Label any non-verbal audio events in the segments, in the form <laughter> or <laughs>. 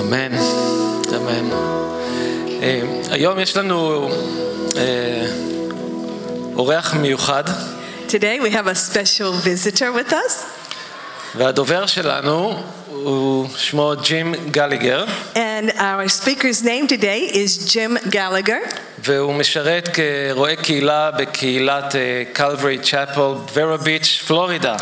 אמן, אמן. אה, היום יש לנו אה, אורח מיוחד, Today we have a special visitor with us, והדובר שלנו הוא שמו ג'ים גליגר, and and our speaker's name today is Jim Gallagher. והוא משרת כרועה קהילה Calvary Chapel, Vero Beach, פלורידה.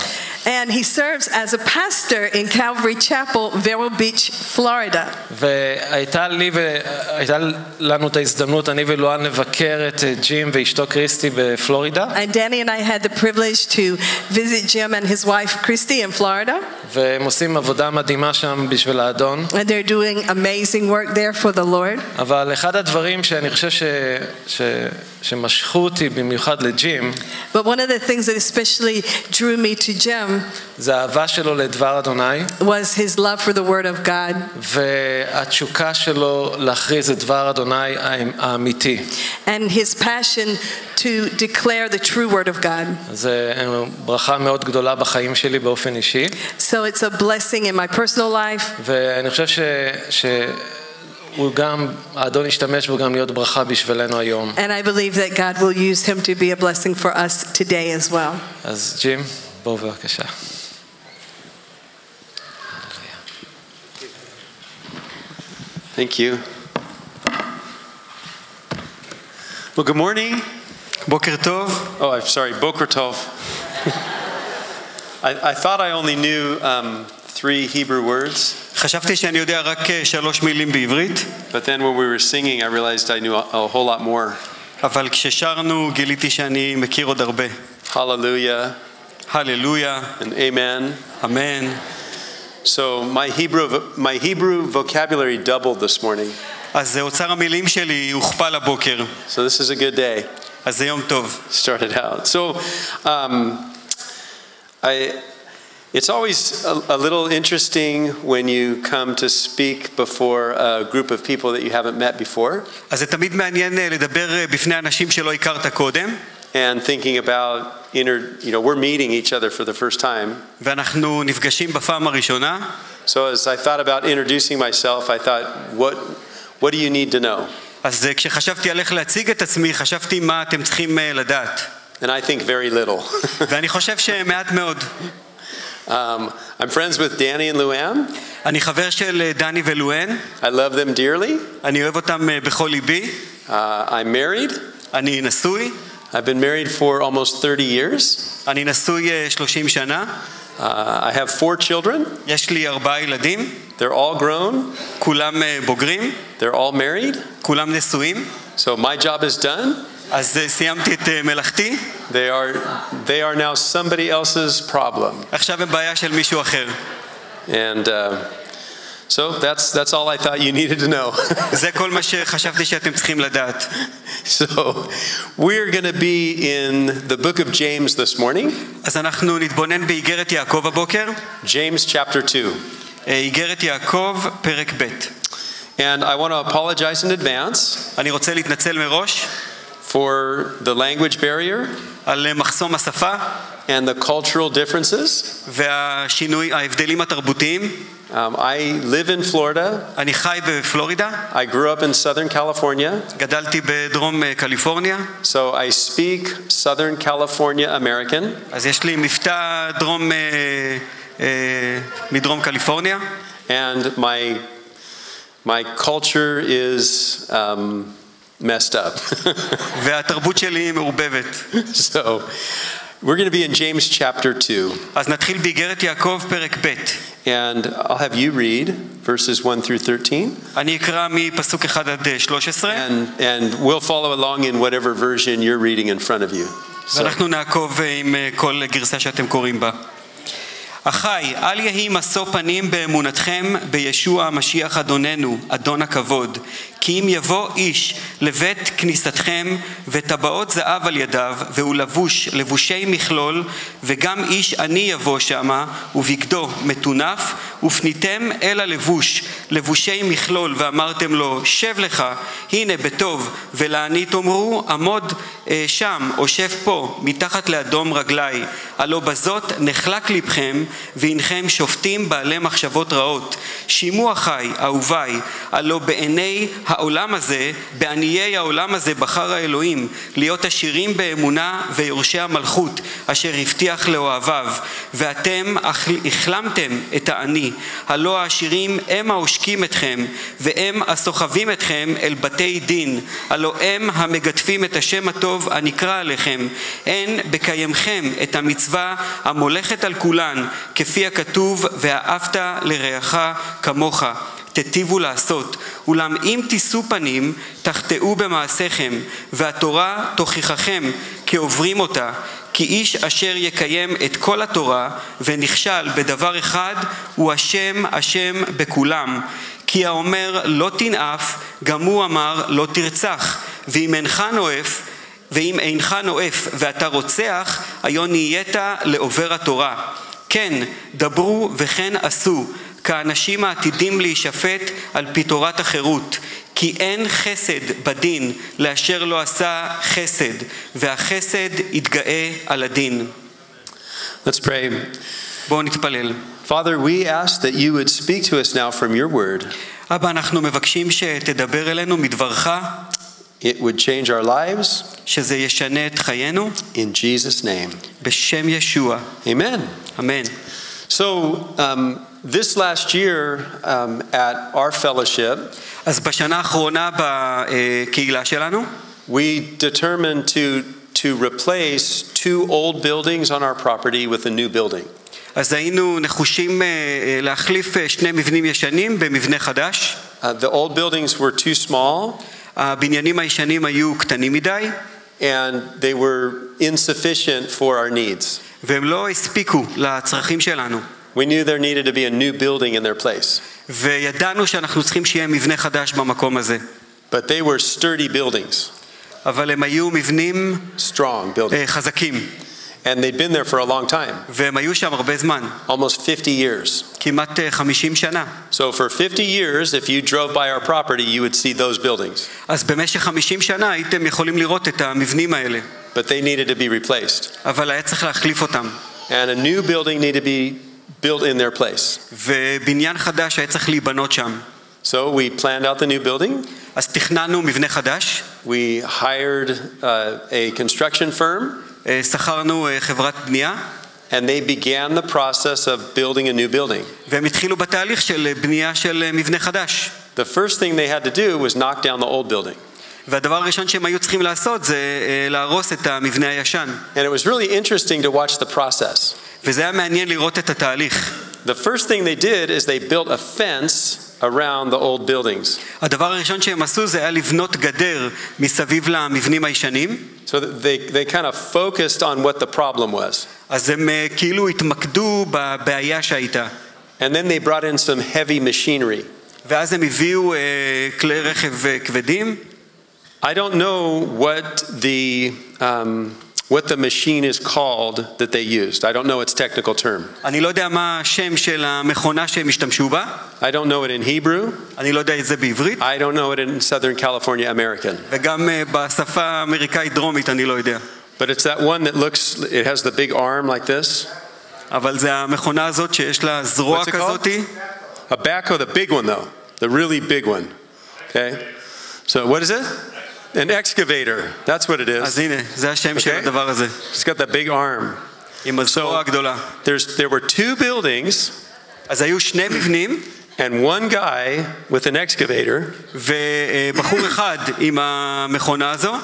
he serves as a pastor in Calvary Chapel, Vero Beach, Florida. והייתה לי והייתה לנו את ההזדמנות, אני ולואן, לבקר את ג'ים ואשתו קריסטי בפלורידה, And Danny and I had the privilege to visit Jim and his wife Christy in Florida, והם עושים עבודה מדהימה שם בשביל האדון. and they're doing amazing work there for the Lord. אבל אחד הדברים שאני חושב ש... ש... שמשכו אותי במיוחד לג'ים, But one of the things that especially drew me to Jim זה האהבה שלו לדבר אדוני, was his love for the Word of God והתשוקה שלו להכריז את דבר אדוני האמיתי. and his passion to declare the true Word of God. זה ברכה מאוד גדולה בחיים שלי באופן אישי, So it's a blessing in my personal life, ואני חושב ש... ש... הוא גם, האדון ישתמש בו גם להיות ברכה בשבילנו היום. and I believe that God will use him to be a blessing for us today as well. אז ג'ים, בוא בבקשה. Thank you. Well, good morning. בוקר טוב. Oh, I'm sorry, Boker Tov. I, I thought I only knew um, three Hebrew words, חשבתי שאני יודע רק אה, שלוש מילים בעברית, but then when we were singing, I realized I knew a, a whole lot more. אבל כששרנו גיליתי שאני מכיר עוד הרבה. Hallelujah הללויה, and Amen. אמן. So my Hebrew, my Hebrew vocabulary doubled this morning. אז אוצר המילים שלי הוכפל הבוקר, So this is a good day. אז זה יום טוב. started out. So, um, I, it's always a, a little interesting when you come to speak before a group of people that you haven't met before, אז זה תמיד מעניין אה, לדבר אה, בפני אנשים שלא הכרת קודם, and thinking about inter, you know, we're meeting each other for the first time. ואנחנו נפגשים בפעם הראשונה, So as I thought about introducing myself, I thought, what, what do you need to know? אז אה, כשחשבתי על איך להציג את עצמי, חשבתי מה אתם צריכים אה, לדעת. And I think very little. <laughs> ואני חושב שמעט מאוד. um, I'm friends with Danny and Luann. אני חבר של אה, דני ולואן, I love them dearly. אני אוהב אותם אה, בכל ליבי, Uh, I'm married. אני נשוי, I've been married for almost 30 years. אני נשוי אה, 30 שנה, Uh, I have four children. יש לי ארבעה ילדים, They're all grown. כולם אה, בוגרים, They're all married. כולם נשואים, So my job is done. אז אה, סיימתי את אה, מלאכתי, They are, they are now somebody else's problem. עכשיו הם בעיה של מישהו אחר. And uh, so that's, that's all I thought you needed to know. <laughs> זה כל מה שחשבתי שאתם צריכים לדעת. <laughs> so we're going to be in the book of James this morning, אז אנחנו נתבונן באיגרת יעקב הבוקר, James chapter 2. אה, איגרת יעקב, פרק ב'. And I want to apologize in advance אני רוצה להתנצל מראש for the language barrier על אה, מחסום השפה and the cultural differences. והשינוי, ההבדלים התרבותיים. Um, I live in Florida. אני חי בפלורידה, I grew up in Southern California. גדלתי בדרום אה, קליפורניה, So I speak Southern California American, אז יש לי מבטא דרום, אה, אה, מדרום קליפורניה, and my my culture is um, messed up. <laughs> והתרבות שלי היא מעורבבת. so we're going to be in James chapter two, אז נתחיל באיגרת יעקב, פרק ב'. and I'll have you read verses one through thirteen, אני אקרא מפסוק 1 עד אה, 13, and and we'll follow along in whatever version you're reading in front of you. So, ואנחנו נעקוב אה, עם אה, כל גרסה שאתם קוראים בה. אחי, אל יהי משוא פנים באמונתכם בישוע המשיח אדוננו, אדון הכבוד. כי אם יבוא איש לבית כניסתכם וטבעות זהב על ידיו, והוא לבוש לבושי מכלול, וגם איש עני יבוא שמה, ובגדו מטונף, ופניתם אל הלבוש לבושי מכלול, ואמרתם לו, שב לך, הנה בטוב, ולעני תאמרו, עמוד אה, שם, או שב פה, מתחת לאדום רגלי. הלא בזאת נחלק לבכם, והנכם שופטים בעלי מחשבות רעות. שימו אחי, אהוביי, הלא בעיני העולם הזה, בעניי העולם הזה בחר האלוהים, להיות עשירים באמונה ויורשי המלכות, אשר הבטיח לאוהביו. ואתם החלמתם את העני, הלא העשירים הם העושקים אתכם, והם הסוחבים אתכם אל בתי דין, הלא הם המגדפים את השם הטוב הנקרא עליכם. אין בקיימכם את המצווה המולכת על כולן, כפי הכתוב, ואהבת לרעך כמוך. תיטיבו לעשות, אולם אם תישאו פנים, תחטאו במעשיכם, והתורה תוכיחכם כעוברים אותה, כי איש אשר יקיים את כל התורה ונכשל בדבר אחד, הוא השם השם בכולם. כי האומר לא תנאף, גם הוא אמר לא תרצח, ואם אינך נואף, ואם אינך נואף ואתה רוצח, היו נהיית לעובר התורה. כן, דברו וכן עשו, כאנשים העתידים להישפט על פי תורת החירות. כי אין חסד בדין לאשר לא עשה חסד, והחסד יתגאה על הדין. Let's pray. בואו נתפלל. Father, we ask that you would speak to us now from your word. אבא, אנחנו מבקשים שתדבר אלינו מדברך, It would change our lives שזה ישנה את חיינו, in Jesus' name. בשם ישוע. Amen. אמן. So, um, this last year um, at our fellowship, אז בשנה האחרונה בקהילה שלנו, we determined to, to replace two old buildings on our property with a new building. אז היינו נחושים אה, אה, להחליף אה, שני מבנים ישנים במבנה חדש. Uh, the old buildings were too small הבניינים הישנים היו קטנים מדי, and they were insufficient for our needs. והם לא הספיקו לצרכים שלנו. We knew there needed to be a new building in their place. וידענו שאנחנו צריכים שיהיה מבנה חדש במקום הזה. But they were sturdy buildings, אבל הם היו מבנים strong buildings. אה, חזקים, And they'd been there for a long time, והם היו שם הרבה זמן, almost 50 years. כמעט אה, 50 שנה. So for 50 years, if you drove by our property, you would see those buildings. אז במשך 50 שנה הייתם יכולים לראות את המבנים האלה, But they needed to be replaced. אבל היה צריך להחליף אותם. And a new building needed to be built in their place. ובניין חדש היה צריך להיבנות שם. So we planned out the new building. אז תכננו מבנה חדש, We hired uh, a construction firm, אה, שכרנו אה, חברת בנייה, and they began the process of building a new building. והם התחילו בתהליך של אה, בנייה של אה, מבנה חדש. The first thing they had to do was knock down the old building. והדבר הראשון שהם היו צריכים לעשות זה אה, להרוס את המבנה הישן. And it was really interesting to watch the process. וזה היה מעניין לראות את התהליך. The first thing they did is they built a fence around the old buildings. הדבר הראשון שהם עשו זה היה לבנות גדר מסביב למבנים הישנים, So that they, they kind of focused on what the problem was. אז הם אה, כאילו התמקדו בבעיה שהייתה. And then they brought in some heavy machinery. ואז הם הביאו אה, כלי רכב אה, כבדים. I don't know what the, um, what the machine is called that they used. I don't know its technical term. אני לא יודע מה השם של המכונה שהם השתמשו בה, I don't know it in Hebrew. אני לא יודע את זה בעברית, I don't know it in Southern California American. וגם אה, בשפה האמריקאית דרומית אני לא יודע. But it's that one that looks, it has the big arm like this. אבל זה המכונה הזאת שיש לה זרוע What's it called? כזאתי, A backhoe, the big one though, the really big one. Okay? So what is it? An excavator. That's what it אז is. הנה, זה השם של אוקיי. הדבר הזה, It's got that big arm. עם הזרוע הגדולה. There's, there were two buildings אז היו שני מבנים, and one guy with an excavator. ובחור אחד <coughs> עם המכונה הזו,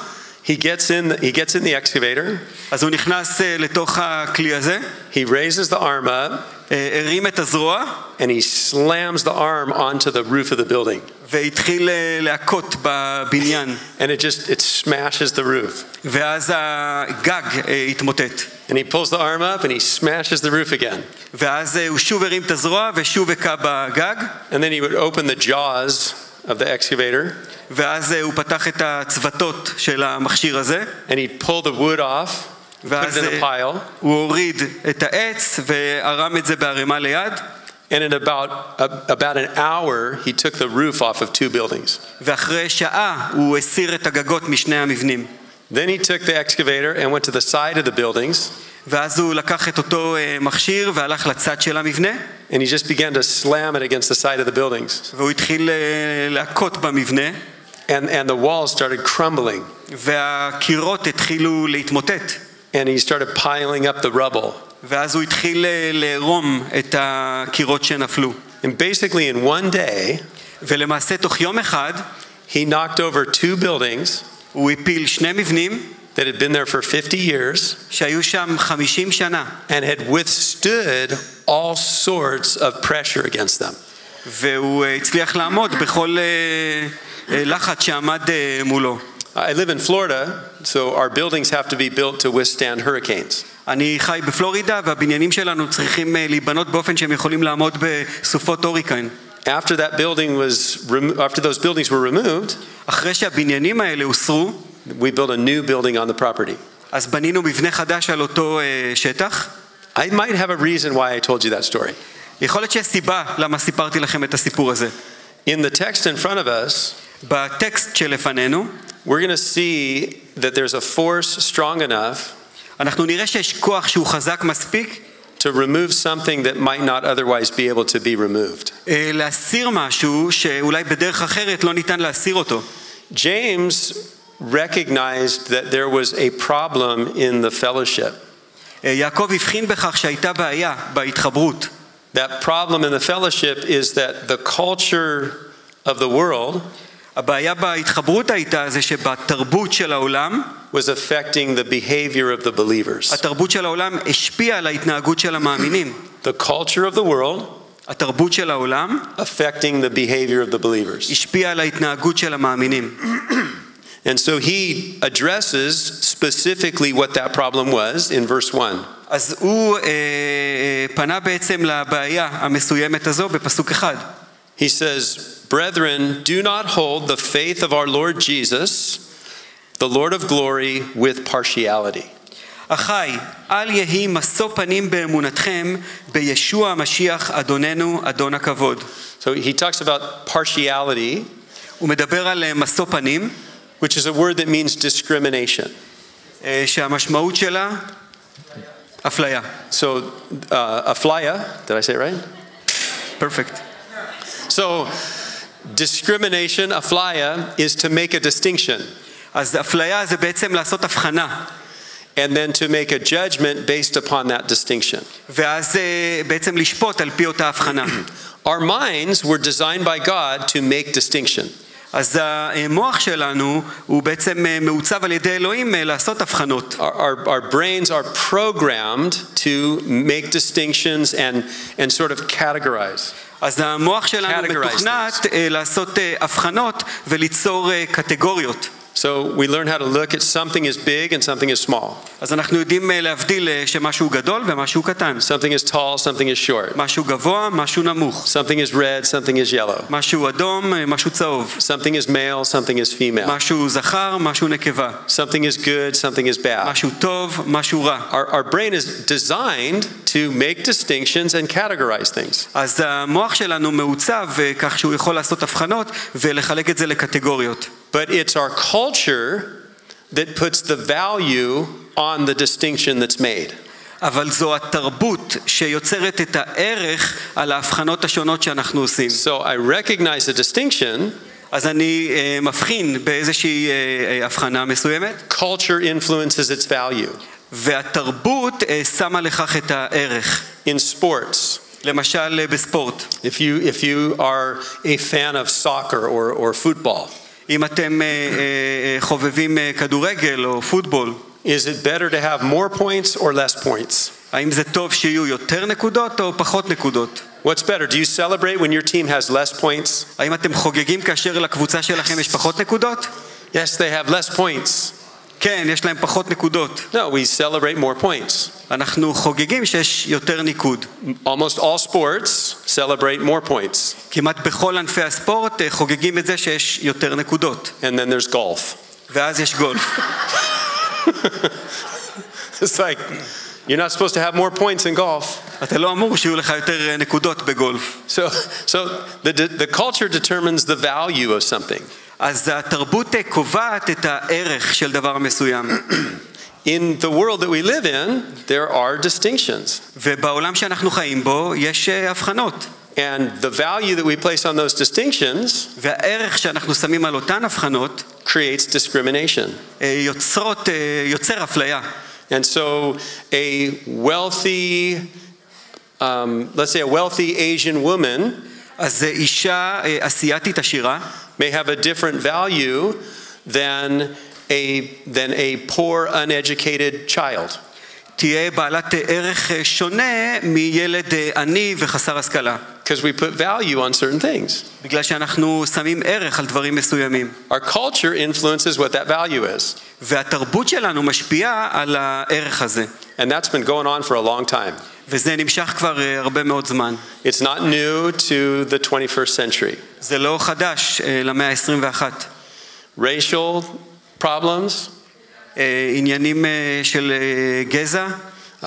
He gets in, he gets in the excavator. אז הוא נכנס אה, לתוך הכלי הזה, He raises the arm up אה, הרים את הזרוע, and he slams the arm onto the roof of the building. והתחיל אה, להכות בבניין, <laughs> And it just, it smashes the roof. ואז הגג אה, התמוטט. And he pulls the arm up and he smashes the roof again. ואז אה, הוא שוב הרים את הזרוע ושוב הכה בגג, And then he would open the jaws of the excavator ואז אה, הוא פתח את הצוותות של המכשיר הזה, and he'd pull the wood off, put ואז it in a אה, pile, הוא הוריד את העץ וערם את זה בערימה ליד, And in about, about an hour, he took the roof off of two buildings. ואחרי שעה הוא הסיר את הגגות משני המבנים. Then he took the excavator and went to the side of the buildings, ואז הוא לקח את אותו אה, מכשיר והלך לצד של המבנה, and he just began to slam it against the side of the buildings. והוא התחיל אה, להכות במבנה, And, and the walls started crumbling, והקירות התחילו להתמוטט. and he started piling up the rubble. ואז הוא התחיל אה, לערום את הקירות שנפלו. And basically, in one day, ולמעשה תוך יום אחד he knocked over two buildings הוא הפיל שני מבנים that had been there for 50 years שהיו שם 50 שנה, and had withstood all sorts of pressure against them. והוא אה, הצליח לעמוד בכל אה, אה, לחץ שעמד אה, מולו. I live in Florida, so our buildings have to be built to withstand hurricanes. אני חי בפלורידה והבניינים שלנו צריכים אה, להיבנות באופן שהם יכולים לעמוד בסופות הוריקן. After that building was remo- after those buildings were removed, אחרי שהבניינים האלה הוסרו, we built a new building on the property. אז בנינו מבנה חדש על אותו אה, שטח. I might have a reason why I told you that story. יכול להיות שיש סיבה למה סיפרתי לכם את הסיפור הזה. In the text in front of us, בטקסט שלפנינו, we're going to see that there's a force strong enough אנחנו נראה שיש כוח שהוא חזק מספיק to remove something that might not otherwise be able to be removed. אה, להסיר משהו שאולי בדרך אחרת לא ניתן להסיר אותו. James recognized that there was a problem in the fellowship. אה, יעקב הבחין בכך שהייתה בעיה בהתחברות. That problem in the fellowship is that the culture of the world הבעיה בהתחברות הייתה זה שבתרבות של העולם, was affecting the behavior of the believers. התרבות של העולם השפיעה על ההתנהגות של המאמינים. The culture of the world התרבות של העולם affecting the behavior of the believers. השפיעה על ההתנהגות של המאמינים. And so he addresses specifically what that problem was in verse 1. אז הוא אה, אה, פנה בעצם לבעיה המסוימת הזו בפסוק אחד. He says, Brethren, do not hold the faith of our Lord Jesus, the Lord of glory, with partiality. אחי, אל יהי משוא פנים באמונתכם בישוע המשיח אדוננו, אדון הכבוד. So he talks about partiality, הוא מדבר על אה, משוא פנים, which is a word that means discrimination. אה, שהמשמעות שלה אפליה. So, uh, aflaya, did I say it right? פרפקט. So, discrimination, aflaya, is to make a distinction אז אפליה זה בעצם לעשות הבחנה, and then to make a judgment based upon that distinction. ואז אה, בעצם לשפוט על פי אותה הבחנה. Our minds were designed by God to make distinction. אז המוח שלנו הוא בעצם אה, מעוצב על ידי אלוהים אה, לעשות הבחנות. Our, our, our brains are programmed to make distinctions and, and sort of categorize. אז המוח שלנו Categorize מתוכנת אה, לעשות אה, הבחנות וליצור אה, קטגוריות. So we learn how to look at something is big and something is small. אז אנחנו יודעים אה, להבדיל אה, שמשהו גדול ומשהו קטן. Something is tall, something is short. משהו גבוה, משהו נמוך. Something is red, something is yellow. משהו אדום, אה, משהו צהוב. Something is male, something is female. משהו זכר, משהו נקבה. Something is good, something is bad. משהו טוב, משהו רע. Our, our brain is designed to make distinctions and categorize things. אז המוח שלנו מעוצב אה, כך שהוא יכול לעשות הבחנות ולחלק את זה לקטגוריות. But it's our culture that puts the value on the distinction that's made. אבל זו התרבות שיוצרת את הערך על ההבחנות השונות שאנחנו עושים. So I recognize the distinction. אז אני אה, מבחין באיזושהי אה, אה, הבחנה מסוימת, Culture influences its value. והתרבות אה, שמה לכך את הערך. In sports, למשל אה, בספורט, if you, if you are a fan of soccer or, or football, אם אתם אה, אה, אה, חובבים אה, כדורגל או פוטבול, is it better to have more points or less points? האם זה טוב שיהיו יותר נקודות או פחות נקודות? What's better? Do you celebrate when your team has less points? האם אתם חוגגים כאשר לקבוצה שלכם יש פחות נקודות? Yes, they have less points. כן, יש להם פחות נקודות. No, we celebrate more points. אנחנו חוגגים שיש יותר ניקוד. Almost all sports celebrate more points. כמעט בכל ענפי הספורט אה, חוגגים את זה שיש יותר נקודות. And then there's golf. ואז יש גולף. <laughs> It's like, you're not supposed to have more points in golf. אתה לא אמור שיהיו לך יותר אה, נקודות בגולף. So, so the, the culture determines the value of something. אז התרבות אה, קובעת את הערך של דבר מסוים. <clears throat> In the world that we live in, there are distinctions. ובעולם שאנחנו חיים בו יש אה, הבחנות. And the value that we place on those distinctions והערך שאנחנו שמים על אותן הבחנות creates discrimination. אה, יוצרות, אה, יוצר אפליה. And so a wealthy, um, let's say a wealthy Asian woman אז אה, אישה אה, אסיאתית עשירה may have a different value than a, than a poor, uneducated child. תהיה בעלת אה, ערך אה, שונה מילד אה, עני וחסר השכלה. Because we put value on certain things. בגלל שאנחנו שמים ערך על דברים מסוימים. Our culture influences what that value is. והתרבות שלנו משפיעה על הערך הזה. And that's been going on for a long time. וזה נמשך כבר אה, הרבה מאוד זמן. It's not new to the 21st century. זה לא חדש אה, למאה ה-21. Racial problems, אה, עניינים אה, של אה, גזע, um,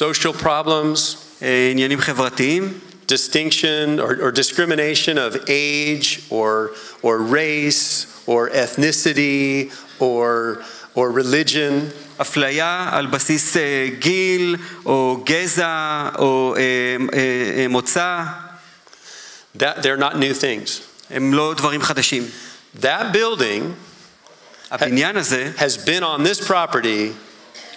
social problems, אה, עניינים חברתיים, distinction or, or discrimination of age or, or race or ethnicity or, or religion. אפליה על בסיס אה, גיל או גזע או אה, אה, אה, מוצא, That, they're not new things. הם לא דברים חדשים. That building הבניין הזה has been on this property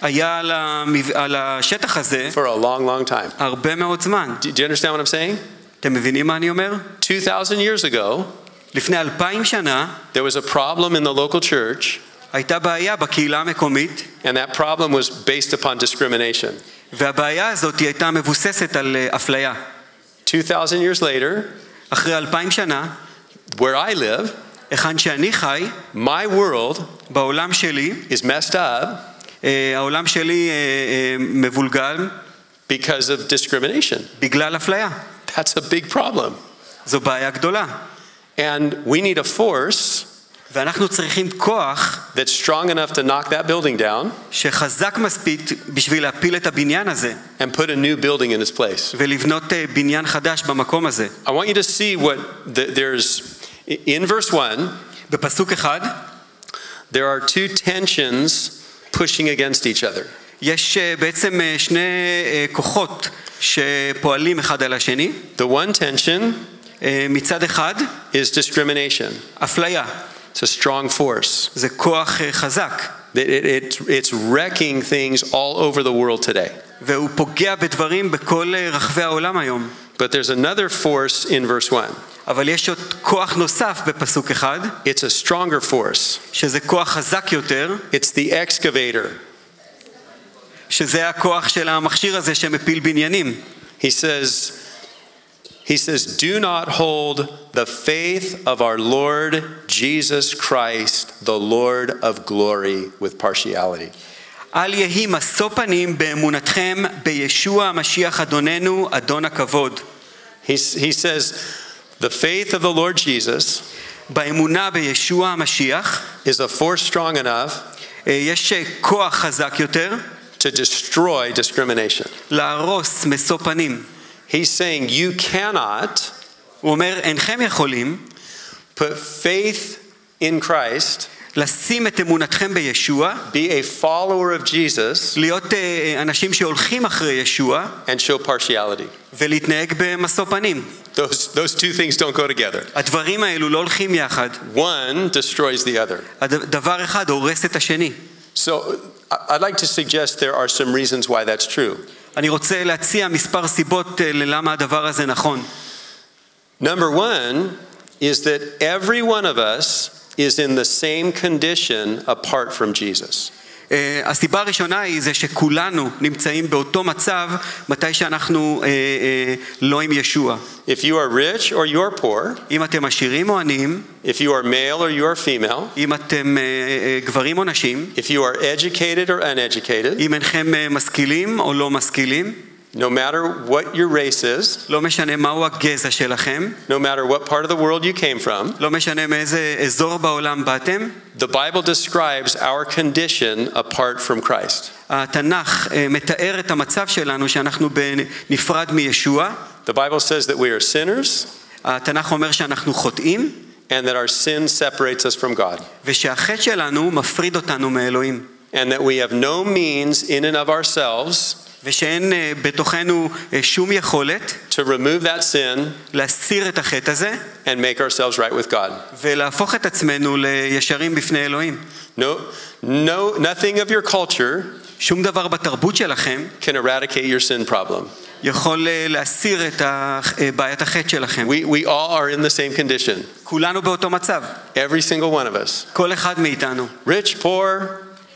היה על, המב... על השטח הזה for a long, long time. הרבה מאוד זמן. Do, do you understand what I'm saying? אתם מבינים מה אני אומר? 2,000 years ago, לפני אלפיים שנה there was a problem in the local church, הייתה בעיה בקהילה המקומית, and that problem was based upon discrimination. והבעיה הזאת הייתה מבוססת על אה, אפליה. 2,000 years later, אחרי אלפיים שנה, where I live, היכן שאני חי, my world בעולם שלי, is messed up אה, העולם שלי אה, אה, מבולגל because of discrimination. בגלל אפליה. That's a big problem. זו בעיה גדולה. And we need a force ואנחנו צריכים כוח that's strong enough to knock that building down שחזק מספיק בשביל להפיל את הבניין הזה and put a new building in its place. ולבנות אה, בניין חדש במקום הזה. I want you to see what the, there's in verse 1, בפסוק אחד there are two tensions pushing against each other. יש אה, בעצם אה, שני אה, כוחות שפועלים אחד על השני. The one tension אה, מצד אחד, is discrimination. אפליה. It's a strong force. זה כוח אה, חזק, It, it, it, it's wrecking things all over the world today. והוא פוגע בדברים בכל אה, רחבי העולם היום. But there's another force in verse 1. אבל יש עוד כוח נוסף בפסוק אחד, It's a stronger force. שזה כוח חזק יותר, It's the excavator. שזה הכוח של המכשיר הזה שמפיל בניינים. He says, he says, do not hold the faith of our Lord Jesus Christ, the Lord of glory, with partiality. אל יהי משוא פנים באמונתכם בישוע המשיח אדוננו, אדון הכבוד. He's, he says, the faith of the Lord Jesus באמונה בישוע המשיח is a force strong enough אה, יש אה, כוח חזק יותר to destroy discrimination. להרוס משוא פנים. He's saying you cannot הוא אומר, אינכם יכולים put faith in Christ, לשים את אמונתכם בישוע, be a follower of Jesus, להיות אה, אנשים שהולכים אחרי ישוע and show partiality. ולהתנהג במשוא פנים. Those, those two things don't go together. הדברים האלו לא הולכים יחד. One destroys the other. הד- דבר אחד הורס את השני. So I- I'd like to suggest there are some reasons why that's true. אני רוצה להציע מספר סיבות אה, ללמה הדבר הזה נכון. Number one is that every one of us is in the same condition apart from Jesus. אה, הסיבה הראשונה היא זה שכולנו נמצאים באותו מצב מתי שאנחנו אה, אה, לא עם ישוע. If you are rich or you are poor, אם אתם עשירים או עניים, if you are male or you are female, אם אתם גברים או נשים, if you are educated or uneducated, אם אינכם משכילים או לא משכילים, no matter what your race is, לא משנה מהו הגזע שלכם, no matter what part of the world you came from, לא משנה מאיזה אזור בעולם באתם, the Bible describes our condition apart from Christ. התנ"ך אה, מתאר את המצב שלנו שאנחנו נפרד מישוע. The Bible says that we are sinners התנ"ך אומר שאנחנו חוטאים, and that our sin separates us from God. ושהחטא שלנו מפריד אותנו מאלוהים. And that we have no means in and of ourselves ושאין אה, בתוכנו אה, שום יכולת to remove that sin להסיר את החטא הזה and make ourselves right with God. ולהפוך את עצמנו לישרים בפני אלוהים. No, no, nothing of your culture שום דבר בתרבות שלכם can eradicate your sin problem. יכול אה, להסיר את ה- אה, בעיית החטא שלכם. We, we all are in the same condition, כולנו באותו מצב, every single one of us. כל אחד מאיתנו. Rich, poor, אה,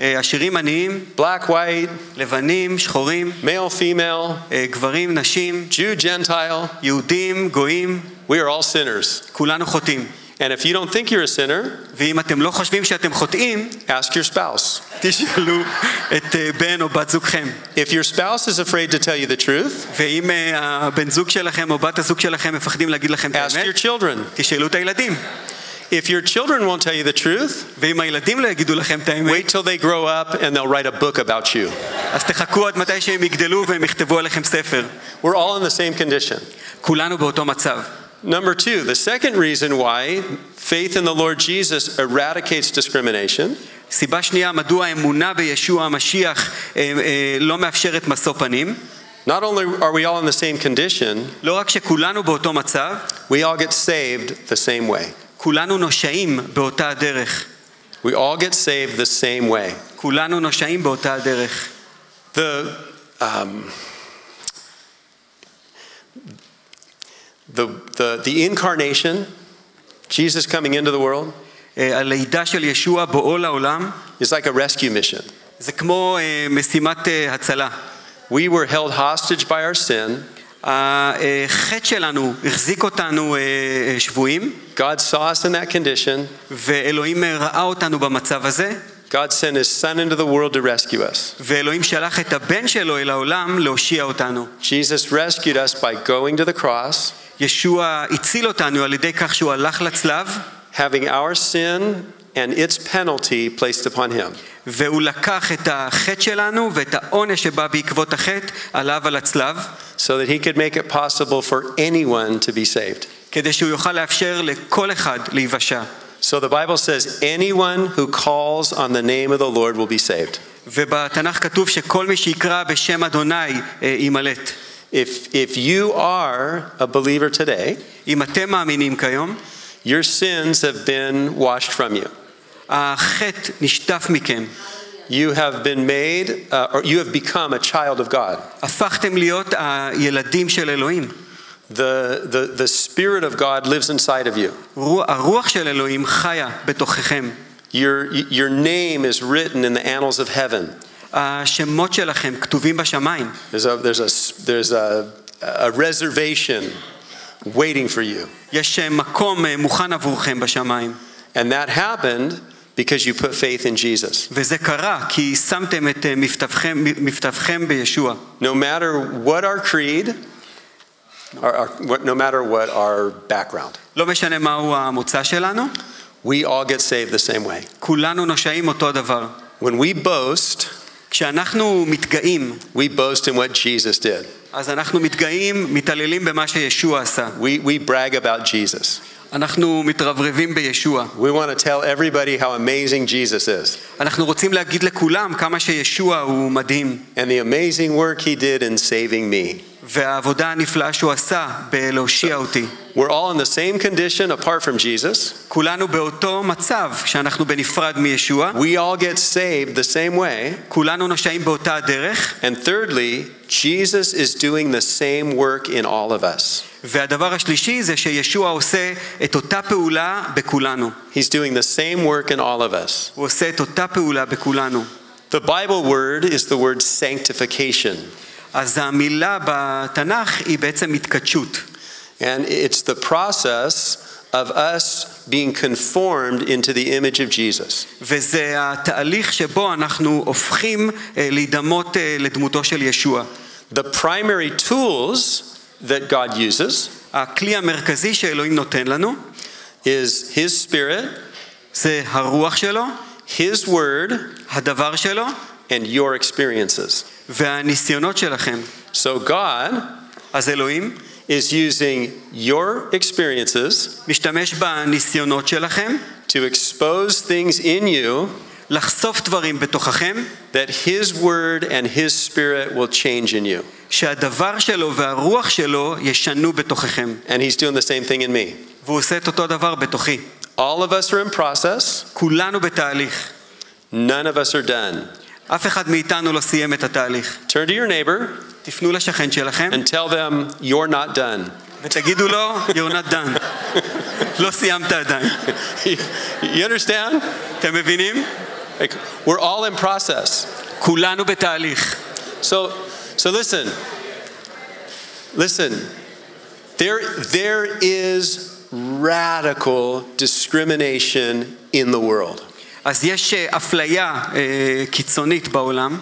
עשירים, עניים, black, white, לבנים, שחורים, male, female, אה, גברים, נשים, Jew, Gentile, יהודים, גויים, we are all sinners. כולנו חוטאים. And if you don't think you're a sinner, ואם אתם לא חושבים שאתם חוטאים, ask your spouse. תשאלו את אה, בן או בת זוגכם. If your spouse is afraid to tell you the truth, ואם אה, הבן זוג שלכם או בת הזוג שלכם מפחדים להגיד לכם את ask your האמת, children. תשאלו את הילדים. If your children won't tell you the truth, ואם הילדים לא יגידו לכם את האמת, wait till they grow up and they'll write a book about you. אז תחכו עד מתי שהם יגדלו והם יכתבו עליכם ספר. We're all in the same condition. כולנו באותו מצב. Number two, the second reason why faith in the Lord Jesus eradicates discrimination סיבה שנייה, מדוע האמונה בישוע המשיח אה, אה, לא מאפשרת משוא פנים. not only are we all in the same condition, לא רק שכולנו באותו מצב, we all get saved the same way. כולנו נושעים באותה הדרך. We all get saved the same way. כולנו נושעים באותה הדרך. The, um, the, the, the incarnation, Jesus coming into the world, אה, הלידה של ישוע בואו לעולם, is like a rescue mission. זה כמו אה, משימת אה, הצלה. We were held hostage by our sin. החטא שלנו החזיק אותנו אה, אה, שבויים, God saw us in that condition. ואלוהים אה, ראה אותנו במצב הזה, God sent his son into the world to rescue us. ואלוהים שלח את הבן שלו אל העולם להושיע אותנו. Jesus rescued us by going to the cross, ישוע הציל אותנו על ידי כך שהוא הלך לצלב, having our sin and its penalty placed upon him. והוא לקח את החטא שלנו ואת העונש שבא בעקבות החטא עליו על הצלב, so that he could make it possible for anyone to be saved. כדי שהוא יוכל לאפשר לכל אחד להיוושע. So the Bible says, anyone who calls on the name of the Lord will be saved. ובתנ"ך כתוב שכל מי שיקרא בשם אדוני אה, יימלט. If, if you are a believer today, אם אתם מאמינים כיום, your sins have been washed from you. החטא נשטף מכם. You have been made, uh, or you have become a child of God. הפכתם להיות הילדים של אלוהים. The, the, the Spirit of God lives inside of you. רוח- הרוח של אלוהים חיה בתוככם. Your, your name is written in the annals of heaven. השמות שלכם כתובים בשמיים. There's a, there's a, there's a, a reservation waiting for you. יש אה, מקום אה, מוכן עבורכם בשמיים. And that happened because you put faith in Jesus. וזה קרה כי שמתם את אה, מבטחכם, מבטחכם בישוע. No matter what our creed, or, or what, no matter what our background, לא משנה מהו המוצא שלנו, we all get saved the same way. כולנו נושעים אותו דבר. When we boast, כשאנחנו מתגאים, we boast in what Jesus did. אז אנחנו מתגאים, מתעללים במה שישוע עשה. We, we brag about Jesus. אנחנו מתרברבים בישוע. We want to tell everybody how amazing Jesus is אנחנו רוצים להגיד לכולם כמה שישוע הוא מדהים, and the amazing work he did in saving me. והעבודה הנפלאה שהוא עשה בלהושיע אותי. We're all in the same condition apart from Jesus. כולנו באותו מצב שאנחנו בנפרד מישוע, We all get saved the same way. כולנו נושעים באותה הדרך, And thirdly, Jesus is doing the same work in all of us. והדבר השלישי זה שישוע עושה את אותה פעולה בכולנו. He's doing the same work in all of us. הוא עושה את אותה פעולה בכולנו. The Bible word is the word sanctification. אז המילה בתנ"ך היא בעצם התקדשות. And it's the process of us being conformed into the image of Jesus. וזה התהליך שבו אנחנו הופכים אה, להידמות אה, לדמותו של ישוע. The primary tools that God uses הכלי המרכזי שאלוהים נותן לנו is His Spirit, זה הרוח שלו, His Word, הדבר שלו, and your experiences. והניסיונות שלכם. So God אז אלוהים is using your experiences משתמש בניסיונות שלכם to expose things in you לחשוף דברים בתוככם, that His Word and His Spirit will change in you. שהדבר שלו והרוח שלו ישנו בתוככם. And He's doing the same thing in me. והוא עושה את אותו דבר בתוכי. All of us are in process, כולנו בתהליך. none of us are done. אף אחד מאיתנו לא סיים את התהליך. Turn to your neighbor תפנו לשכן שלכם and tell them, You're not done. ותגידו לו, you're not done. לא סיימת עדיין. <laughs> you understand? אתם מבינים? Like, we're all in process. כולנו בתהליך. So, so listen. Listen. There, there is radical discrimination in the world. אז יש אה, אפליה אה, קיצונית בעולם,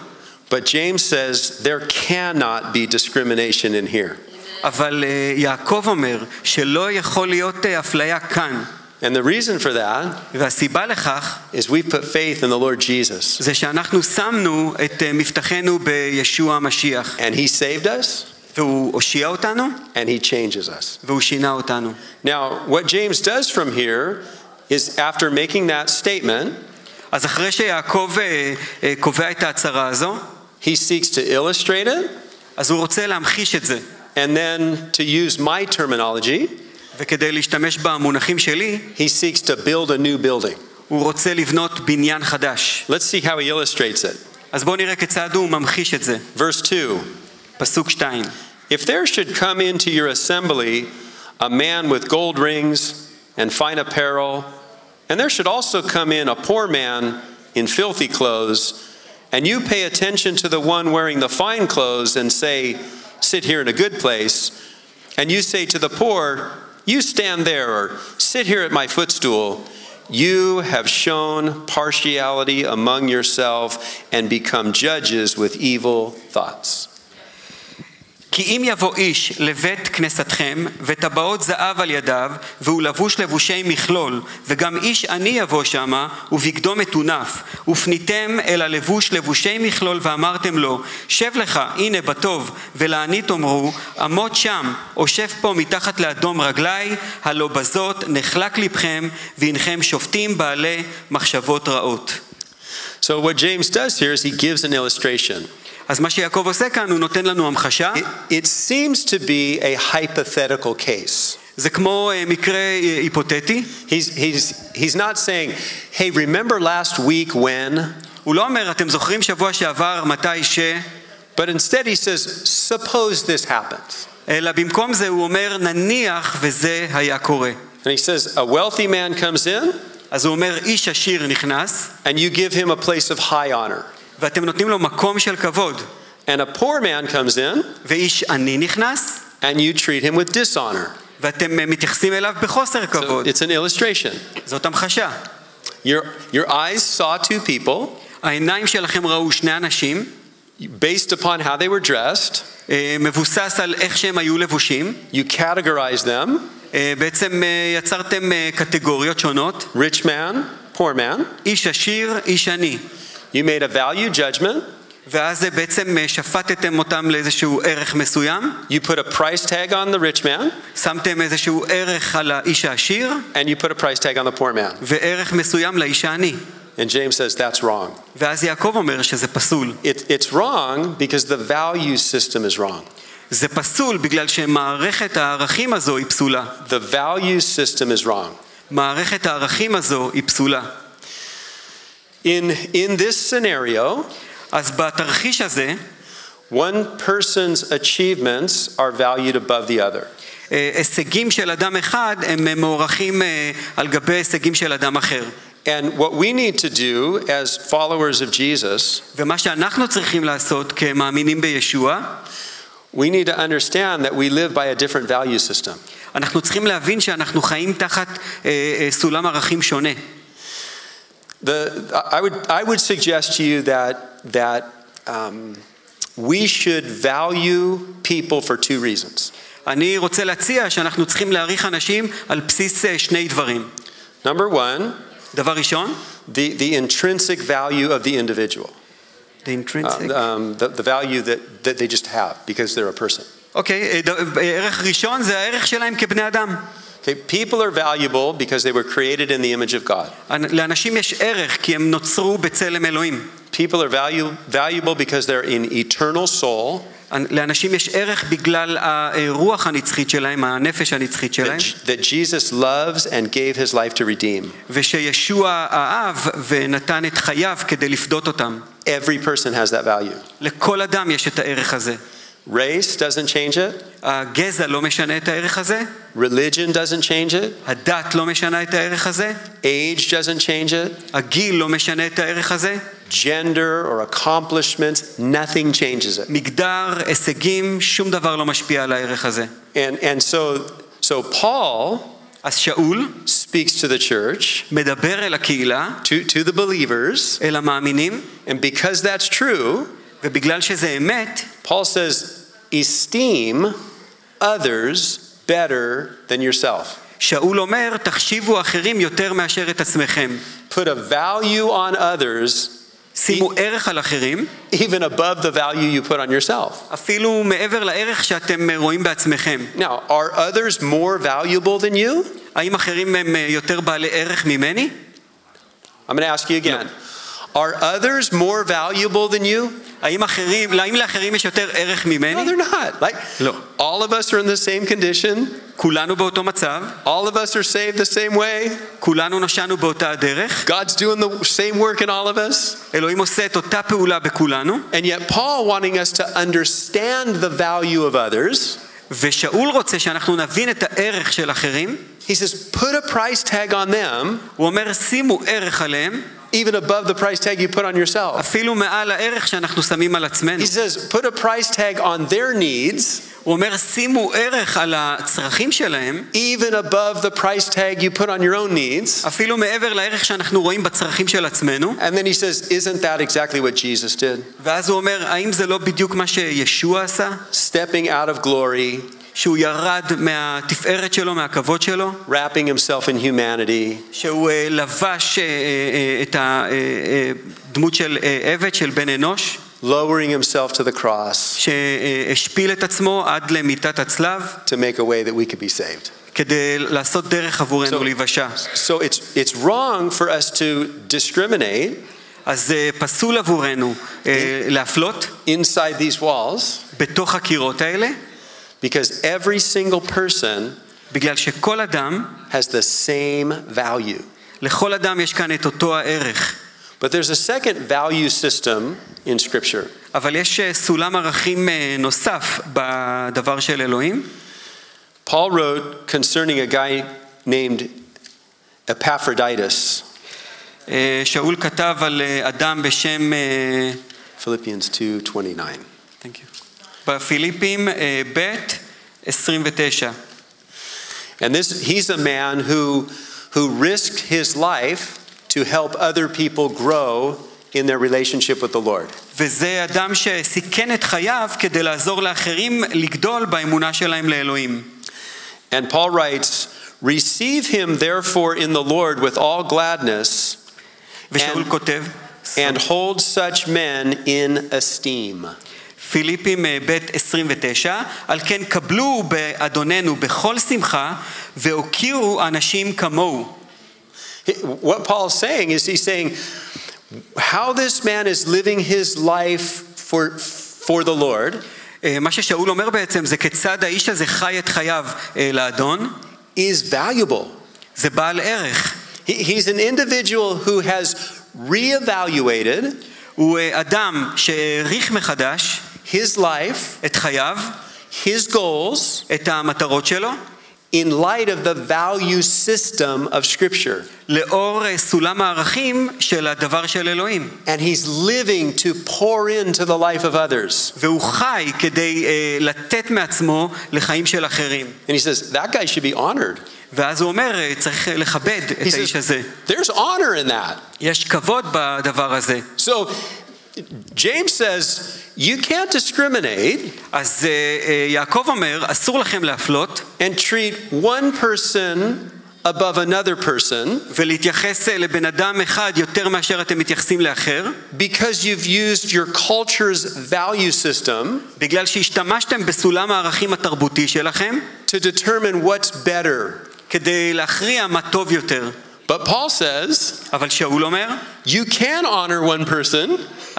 But James says there cannot be discrimination in here. אבל אה, יעקב אומר שלא יכול להיות אה, אפליה כאן. And the reason for that והסיבה לכך is we put faith in the Lord Jesus. זה שאנחנו שמנו את אה, מבטחנו בישוע המשיח. And he saved us והוא הושיע אותנו, and he changes us. והוא שינה אותנו. Now, what James does from here is after making that statement, אז אחרי שיעקב אה, אה, קובע את ההצהרה הזו, he seeks to illustrate it אז הוא רוצה להמחיש את זה. and then to use my terminology, וכדי להשתמש במונחים שלי, he seeks to build a new building. הוא רוצה לבנות בניין חדש. Let's see how he illustrates it. אז בואו נראה כיצד הוא ממחיש את זה. Verse 2 פסוק 2. If there should come into your assembly a man with gold rings and fine apparel, and there should also come in a poor man in filthy clothes, and you pay attention to the one wearing the fine clothes and say, Sit here in a good place, and you say to the poor, You stand there, or sit here at my footstool, you have shown partiality among yourself and become judges with evil thoughts. כי אם יבוא איש לבית כנסתכם, וטבעות זהב על ידיו, והוא לבוש לבושי מכלול, וגם איש עני יבוא שמה, ובגדו מטונף, ופניתם אל הלבוש לבושי מכלול, ואמרתם לו, שב לך, הנה בטוב, ולעני תאמרו, עמוד שם, או שב פה מתחת לאדום רגלי, הלא בזאת נחלק לבכם, והנכם שופטים בעלי מחשבות רעות. So, what James does here is he gives an illustration. אז מה שיעקב עושה כאן, הוא נותן לנו המחשה. It, it seems to be a hypothetical case. זה כמו אה, מקרה אה, היפותטי. He's, he's, he's not saying, hey, remember last week when? הוא לא אומר, אתם זוכרים שבוע שעבר מתי ש... But instead he says, suppose this happens. אלא במקום זה הוא אומר, נניח וזה היה קורה. And he says, a wealthy man comes in, אז הוא אומר, איש עשיר נכנס, and you give him a place of high honor. ואתם נותנים לו מקום של כבוד. And a poor man comes in, ואיש עני נכנס, and you treat him with dishonor. ואתם אה, מתייחסים אליו בחוסר So כבוד. it's an illustration. זאת המחשה. Your, your eyes saw two people העיניים שלכם ראו שני אנשים, based upon how they were dressed. אה, מבוסס על איך שהם היו לבושים. You categorized them אה, בעצם אה, יצרתם אה, קטגוריות שונות. rich man, poor man. איש עשיר, איש עני. You made a value judgment. ואז אה, בעצם אה, שפטתם אותם לאיזשהו ערך מסוים, You put a price tag on the rich man, שמתם איזשהו ערך על האיש העשיר, and you put a price tag on the poor man. וערך מסוים לאיש העני. And James says that's wrong. ואז יעקב אומר שזה פסול. It, it's wrong because the value system is wrong. זה פסול בגלל שמערכת הערכים הזו היא פסולה. The value system is wrong. מערכת הערכים הזו היא פסולה. In, in this scenario, אז בתרחיש הזה, one person's achievements are valued above the other. אה, הישגים של אדם אחד הם אה, מוערכים אה, על גבי הישגים של אדם אחר. And what we need to do as followers of Jesus, ומה שאנחנו צריכים לעשות כמאמינים בישוע, we need to understand that we live by a different value system. אנחנו צריכים להבין שאנחנו חיים תחת אה, אה, סולם ערכים שונה. The, I, would, I would suggest to you that, that um, we should value people for two reasons. אני רוצה להציע שאנחנו צריכים להעריך אנשים על בסיס אה, שני דברים. Number one, דבר ראשון, the, the intrinsic value of the individual. The intrinsic. um, the, the value that, that they just have because they're a person. אוקיי, אה, ד- אה, ערך ראשון זה הערך שלהם כבני אדם. Okay, people are valuable because they were created in the image of God. אנ- לאנשים יש ערך כי הם נוצרו בצלם אלוהים. People are value, valuable because they're in eternal soul, אנ- לאנשים יש ערך בגלל הרוח הנצחית שלהם, הנפש הנצחית שלהם, that, that Jesus loves and gave his life to redeem. ושישוע אהב ונתן את חייו כדי לפדות אותם. Every person has that value. לכל אדם יש את הערך הזה. Race doesn't change it, הגזע לא משנה את הערך הזה, religion doesn't change it, הדת לא משנה את הערך הזה, age doesn't change it, הגיל לא משנה את הערך הזה, gender or accomplishments, nothing changes it. מגדר, הישגים, שום דבר לא משפיע על הערך הזה. And, and so, so Paul אז שאול speaks to the church, מדבר אל הקהילה, to, to the believers, אל המאמינים, and because that's true, ובגלל שזה אמת, Paul says, esteem others better than yourself. שאול אומר, תחשיבו אחרים יותר מאשר את עצמכם. Put a value on others שימו ערך על אחרים, even above the value you put on yourself. אפילו מעבר לערך שאתם רואים בעצמכם. Now, are others more valuable than you? האם אחרים הם יותר בעלי ערך ממני? I'm going to ask you again. Are others more valuable than you? האם, אחרים, האם לאחרים יש יותר ערך ממני? No, they're not. Like, No. all of us are in the same condition. כולנו באותו מצב, All of us are saved the same way. כולנו נושענו באותה הדרך, God's doing the same work in all of us. אלוהים עושה את אותה פעולה בכולנו, And yet, Paul wanting us to understand the value of others, ושאול רוצה שאנחנו נבין את הערך של אחרים, he says, put a price tag on them, הוא אומר שימו ערך עליהם, even above the price tag you put on yourself. אפילו מעל הערך שאנחנו שמים על עצמנו. He says, put a price tag on their needs, הוא אומר שימו ערך על הצרכים שלהם, even above the price tag you put on your own needs. אפילו מעבר לערך שאנחנו רואים בצרכים של עצמנו. And then he says, isn't that exactly what Jesus did? ואז הוא אומר, האם זה לא בדיוק מה שישוע עשה? Stepping out of glory, שהוא ירד מהתפארת שלו, מהכבוד שלו? wrapping himself in humanity, שהוא אה, לבש אה, אה, את הדמות של אה, עבד, של בן אנוש? lowering himself to the cross שהשפיל את עצמו עד למיטת הצלב to make a way that we could be saved. כדי לעשות דרך עבורנו So- להיוושע. So it's, it's wrong for us to discriminate אז אה, פסול עבורנו אה, להפלות inside these walls בתוך הקירות האלה, because every single person בגלל שכל אדם, has the same value. לכל אדם יש כאן את אותו הערך. But there's a second value system in Scripture. אבל יש אה, סולם ערכים אה, נוסף בדבר של אלוהים. Paul wrote concerning a guy named Epaphroditus, אה, שאול כתב על אה, אדם בשם, אה, Philippians 2:29. Thank you. בפיליפים אה, ב' 29. And this he's a man who who risked his life to help other people grow in their relationship with the Lord. וזה אדם שסיכן את חייו כדי לעזור לאחרים לגדול באמונה שלהם לאלוהים. And Paul writes, "Receive him therefore in the Lord with all gladness ושאול And- כותב, and hold such men in esteem." פיליפים אה, ב' 29, על כן קבלו באדוננו בכל שמחה והוקירו אנשים כמוהו. What Paul's saying is he's saying how this man is living his life for for the Lord אה, מה ששאול אומר בעצם זה כיצד האיש הזה חי את חייו אה, לאדון, is valuable. זה בעל ערך. He- He's an individual who has reevaluated הוא אדם שהעריך מחדש his life, את חייו, his goals, את המטרות שלו, in light of the value system of Scripture. לאור אה, סולם הערכים של הדבר של אלוהים. And he's living to pour into the life of others. והוא חי כדי אה, לתת מעצמו לחיים של אחרים. And he says, that guy should be honored. ואז הוא אומר, אה, צריך לכבד He את האיש says, הזה. there's honor in that. יש כבוד בדבר הזה. So James says, you can't discriminate אז אה, אה, יעקב אומר, אסור לכם להפלות and treat one person above another person ולהתייחס אה, לבן אדם אחד יותר מאשר אתם מתייחסים לאחר, because you've used your culture's value system בגלל שהשתמשתם בסולם הערכים התרבותי שלכם, to determine what's better. כדי להכריע מה טוב יותר. But Paul says אבל שאול אומר, you can honor one person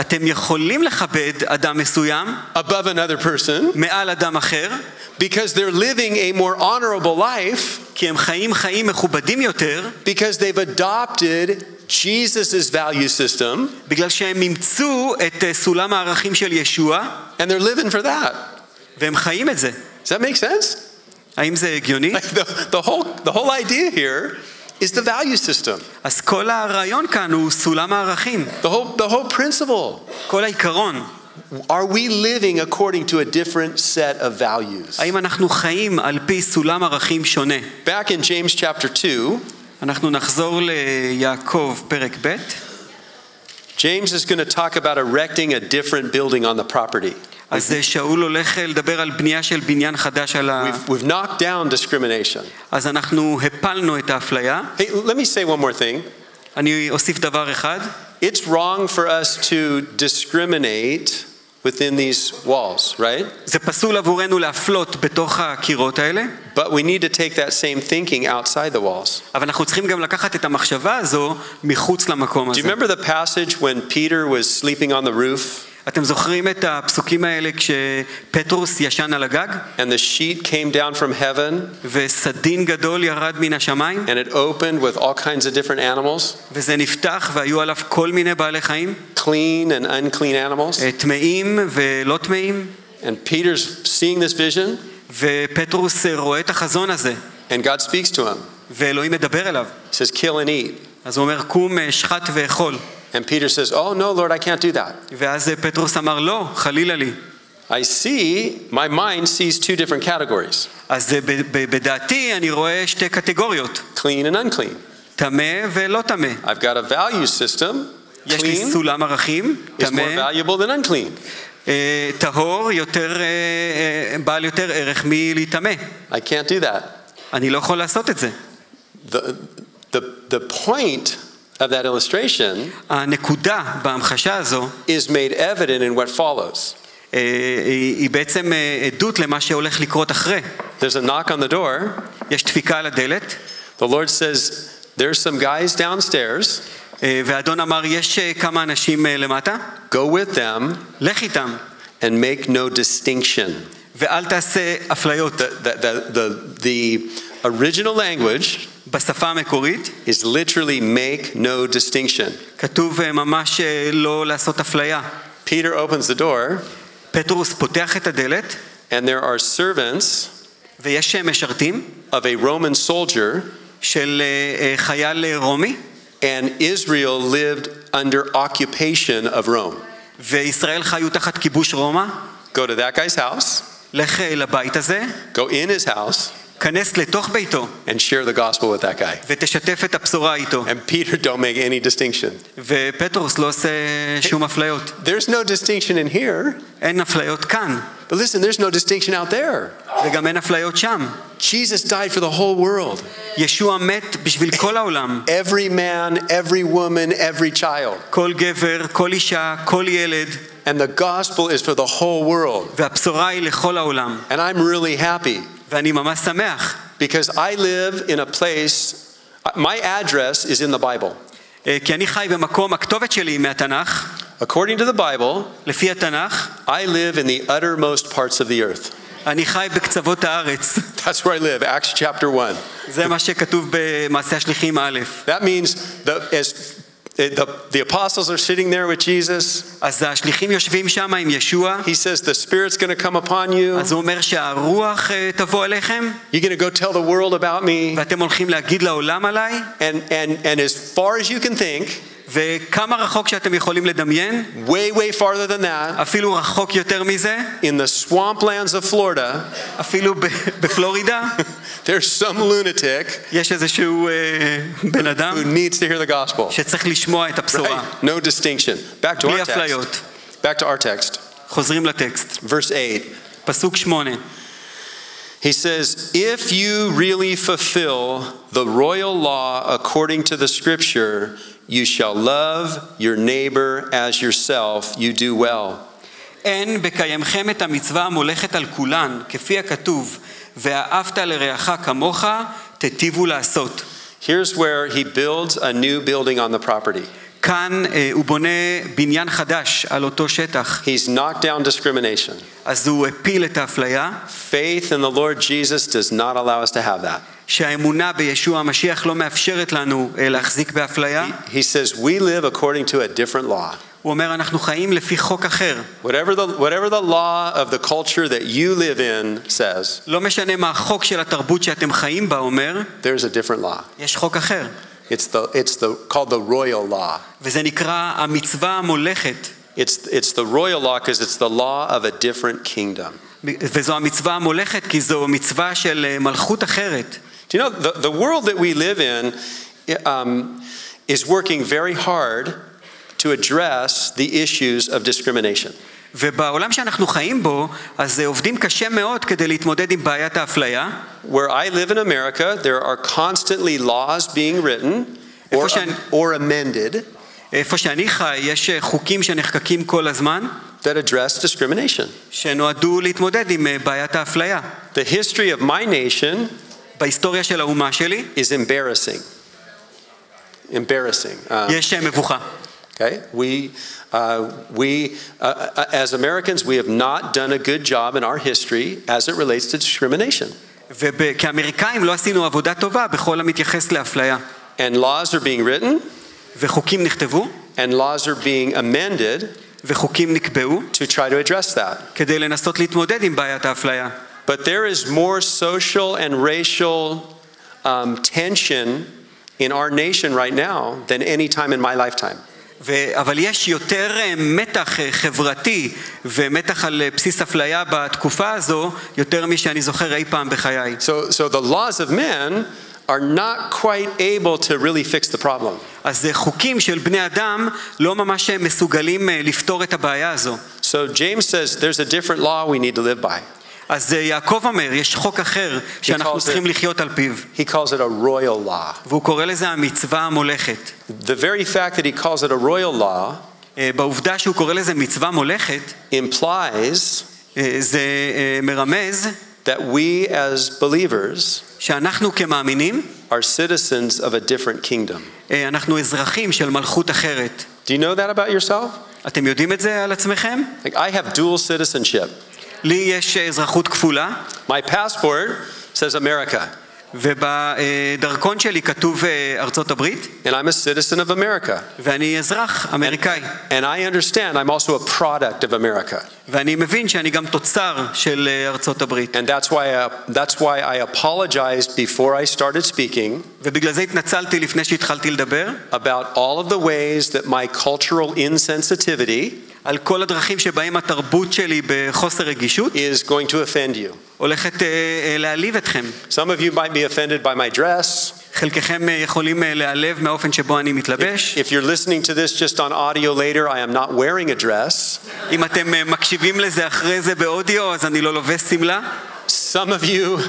אתם יכולים לכבד אדם מסוים above another person מעל אדם אחר, because they're living a more honorable life כי הם חיים חיים מכובדים יותר, because they've adopted Jesus' value system בגלל שהם אימצו את אה, סולם הערכים של ישוע, and they're living for that. והם חיים את זה. Does that make sense? האם זה הגיוני? Like the, the whole the whole idea here is the value system. אז כל הרעיון כאן הוא סולם הערכים, The whole the whole principle. כל העיקרון. Are we living according to a different set of values? האם אנחנו חיים על פי סולם ערכים שונה? Back in James chapter 2, אנחנו נחזור ליעקב, פרק ב', James is going to talk about erecting a different building on the property. אז אה, שאול הולך אה, לדבר על בנייה של בניין חדש על ה... We've, we've knocked down discrimination. אז אנחנו הפלנו את האפליה. Hey, let me say one more thing. אני אוסיף דבר אחד, It's wrong for us to discriminate within these walls, right? זה פסול עבורנו להפלות בתוך הקירות האלה, But we need to take that same thinking outside the walls. אבל אנחנו צריכים גם לקחת את המחשבה הזו מחוץ למקום Do you הזה. remember the passage when Peter was sleeping on the roof אתם זוכרים את הפסוקים האלה כשפטרוס ישן על הגג, and the sheet came down from heaven וסדין גדול ירד מן השמיים, and it opened with all kinds of different animals, וזה נפתח והיו עליו כל מיני בעלי חיים, clean and unclean animals? אה, טמאים ולא טמאים, And Peter's seeing this vision ופטרוס אה, רואה את החזון הזה, and God speaks to him. ואלוהים מדבר אליו. He says, Kill and eat. אז הוא אומר, קום, אה, שחט ואכול. And Peter says, Oh, no, Lord, I can't do that. ואז אה, פטרוס אמר, לא, חלילה לי. I see, my mind sees two different categories אז אה, ב- ב- בדעתי אני רואה שתי קטגוריות, clean and unclean. טמא ולא טמא. I've got a value system. יש לי Clean סולם ערכים, is more טמא, valuable than unclean. אה, טהור, יותר, אה, אה, בעל יותר ערך מלהיטמא. I can't do that. אני לא יכול לעשות את זה. The, the, the point of that illustration הנקודה בהמחשה הזו is made evident in what follows. אה, היא היא בעצם אה, עדות למה שהולך לקרות אחרי. There's a knock on the door. יש דפיקה על הדלת, The Lord says, There's some guys downstairs. אה, והאדון אמר, יש אה, כמה אנשים אה, למטה, Go with them לך איתם, and make no distinction. ואל תעשה אפליות. The, the, the, the, the original language בשפה המקורית is literally make no distinction. כתוב אה, ממש אה, לא לעשות אפליה. Peter opens the door, פטרוס פותח את הדלת, and there are servants ויש אה, משרתים of a Roman soldier, של אה, אה, חייל אה, רומי, and Israel lived under occupation of Rome. וישראל חיו תחת כיבוש רומא. Go to that guy's house, לך אה, לבית הזה, go in his house, כנס לתוך ביתו, and share the gospel with that guy. ותשתף את הבשורה איתו. And Peter don't make any distinction. ופטרוס לא עושה שום אפליות. There's no distinction in here, אין אפליות כאן, but listen, there's no distinction out there. וגם אין אפליות שם. Jesus died for the whole world. ישוע מת בשביל כל העולם. Every man, every woman, every child. כל גבר, כל אישה, כל ילד, And the gospel is for the whole world. והבשורה היא לכל העולם. And I'm really happy ואני ממש שמח, because I live in a place, my address is in the Bible. אה, כי אני חי במקום, הכתובת שלי היא מהתנ"ך, According to the Bible, לפי התנ"ך, I live in the uttermost parts of the earth. אני חי בקצוות הארץ. That's where I live, Acts chapter 1. זה מה שכתוב במעשה השליחים א'. That means the, as the, the apostles are sitting there with Jesus, אז השליחים יושבים שם עם ישוע, he says, The Spirit's going to come upon you. אז הוא אומר שהרוח אה, תבוא אליכם, You're going to go tell the world about me. ואתם הולכים להגיד לעולם עליי, And, and, and as far as you can think, וכמה רחוק שאתם יכולים לדמיין, way, way farther than that, אפילו רחוק יותר מזה, in the swamplands of Florida, אפילו ב- בפלורידה, <laughs> there's some lunatic יש איזשהו אה, בן who אדם needs to hear the gospel. שצריך לשמוע את הבשורה. Right? No distinction. Back to בלי our text. אפליות. Back to our text. חוזרים לטקסט, Verse 8. פסוק שמונה. He says, if you really fulfill the royal law according to the scripture, you shall love your neighbor as yourself, you do well. אין בקיימכם את המצווה המולכת על כולן, כפי הכתוב, ואהבת לרעך כמוך, תיטיבו לעשות. Here's where he builds a new building on the property. כאן אה, הוא בונה בניין חדש על אותו שטח, He's knocked down discrimination. אז הוא הפיל את האפליה, Faith in the Lord Jesus does not allow us to have that. שהאמונה בישוע המשיח לא מאפשרת לנו אה, להחזיק באפליה. He says, We live according to a different law. הוא אומר, אנחנו חיים לפי חוק אחר. Whatever the, whatever the law of the culture that you live in says, לא משנה מה החוק של התרבות שאתם חיים בה אומר, there's a different law. יש חוק אחר. It's, the, it's the, called the royal law. וזה נקרא המצווה המולכת. It's, it's the royal law because it's the law of a different kingdom. וזו המצווה המולכת כי זו מצווה של אה, מלכות אחרת. Do you know, the, the world that we live in um, is working very hard to address the issues of discrimination. ובעולם שאנחנו חיים בו, אז אה, עובדים קשה מאוד כדי להתמודד עם בעיית האפליה. Where I live in America, there are constantly laws being written or, איפה שאני- or amended איפה שאני חי, יש אה, חוקים שנחקקים כל הזמן, that address discrimination. שנועדו להתמודד עם אה, בעיית האפליה. The history of my nation בהיסטוריה של האומה שלי, is embarrassing. Embarrassing. Um, יש אה, מבוכה. Okay, we, uh, we uh, uh, as Americans, we have not done a good job in our history as it relates to discrimination. וכאמריקאים לא עשינו עבודה טובה בכל המתייחס לאפליה. And laws are being written, וחוקים נכתבו, and laws are being amended וחוקים נקבעו, to try to address that. כדי לנסות להתמודד עם בעיית האפליה. But there is more social and racial um, tension in our nation right now than any time in my lifetime. ו- אבל יש יותר אה, מתח אה, חברתי ומתח על אה, בסיס אפליה בתקופה הזו, יותר משאני זוכר אי פעם בחיי. So, so the laws of men are not quite able to really fix the problem. אז אה, חוקים של בני אדם לא ממש אה, מסוגלים אה, לפתור את הבעיה הזו. So James says there's a different law we need to live by. אז אה, יעקב אומר, יש חוק אחר שאנחנו צריכים לחיות על פיו, He calls it a royal law. והוא קורא לזה המצווה המולכת. The very fact that he calls it a royal law אה, בעובדה שהוא קורא לזה מצווה מולכת, implies אה, זה מרמז that we as believers שאנחנו כמאמינים, are citizens of a different kingdom. אנחנו אזרחים של מלכות אחרת. Do you know that about yourself? אתם יודעים את זה על עצמכם? Like I have dual citizenship. לי יש אזרחות כפולה, My passport says America, ובדרכון שלי כתוב אה, ארצות הברית, and I'm a citizen of America. ואני אזרח אמריקאי. And I understand I'm also a product of America. ואני מבין שאני גם תוצר של אה, ארצות הברית. And that's why I, that's why I apologized before I started speaking ובגלל זה התנצלתי לפני שהתחלתי לדבר, about all of the ways that my cultural insensitivity על כל הדרכים שבהם התרבות שלי בחוסר רגישות is going to offend you. הולכת אה, אה, להעליב אתכם. Some of you might be offended by my dress. חלקכם אה, יכולים אה, להיעלב מהאופן שבו אני מתלבש. If you're listening to this just on audio later, I am not wearing a dress. אם אתם אה, מקשיבים לזה אחרי זה באודיו, אז אני לא לובש שמלה. Some of you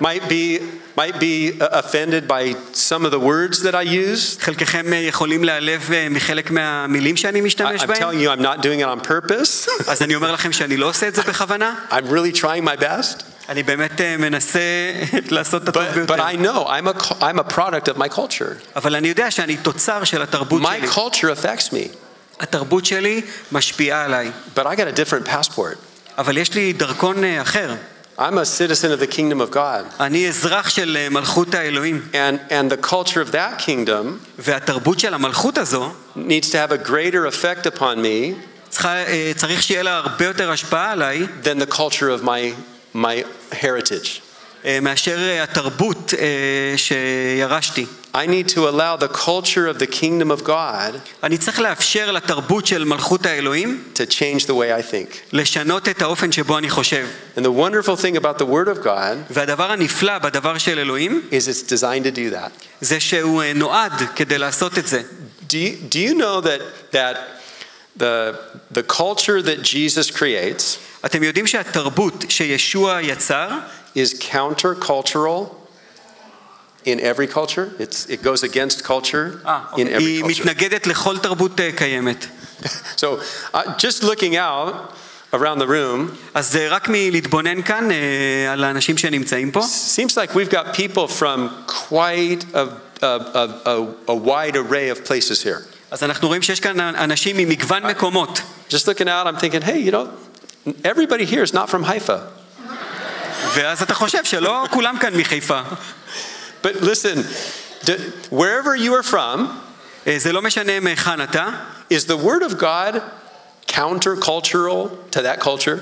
might be might be uh, offended by some of the words that I use. חלקכם אה, יכולים להיעלב אה, מחלק מהמילים שאני I, משתמש I'm בהם. telling you, I'm not doing it on purpose. <laughs> <laughs> אז אני אומר לכם שאני לא עושה את זה בכוונה. I'm really trying my best. אני באמת אה, מנסה <laughs> לעשות את הטוב But, ביותר. but I know I'm a, cu- I'm a product of my culture. אבל אני יודע שאני תוצר של התרבות My שלי. culture affects me, התרבות שלי משפיעה עליי. but I got a different passport. אבל יש לי דרכון אה, אחר. I'm a citizen of the kingdom of God. אני אזרח של אה, מלכות האלוהים. And, and the culture of that kingdom והתרבות של המלכות הזו, needs to have a greater effect upon me צריכה, אה, צריך שיהיה לה הרבה יותר השפעה עליי than the culture of my, my heritage. אה, מאשר אה, התרבות אה, שירשתי. I need to allow the culture of the kingdom of God אני צריך לאפשר לתרבות של מלכות האלוהים to change the way I think. לשנות את האופן שבו אני חושב. And the wonderful thing about the Word of God והדבר הנפלא בדבר של אלוהים is it's designed to do that. זה שהוא אה, נועד כדי לעשות את זה. Do you, do you know that, that the, the culture that Jesus creates אתם יודעים שהתרבות שישוע יצר, is countercultural in every culture. It's, it goes against culture in every היא culture. מתנגדת לכל תרבות אה, קיימת. <laughs> So, uh, just looking out around the room, אז אה, רק מלהתבונן כאן אה, על האנשים שנמצאים פה, seems like we've got people from quite a, a, a, a, a wide array of places here. אז אנחנו רואים שיש כאן אנשים ממגוון מקומות. Just looking out, I'm thinking, hey, you know, everybody here is not from Haifa. ואז אתה חושב שלא כולם כאן מחיפה. But listen, d- wherever you are from, אה, זה לא משנה מהיכן אתה, is the Word of God countercultural to that culture?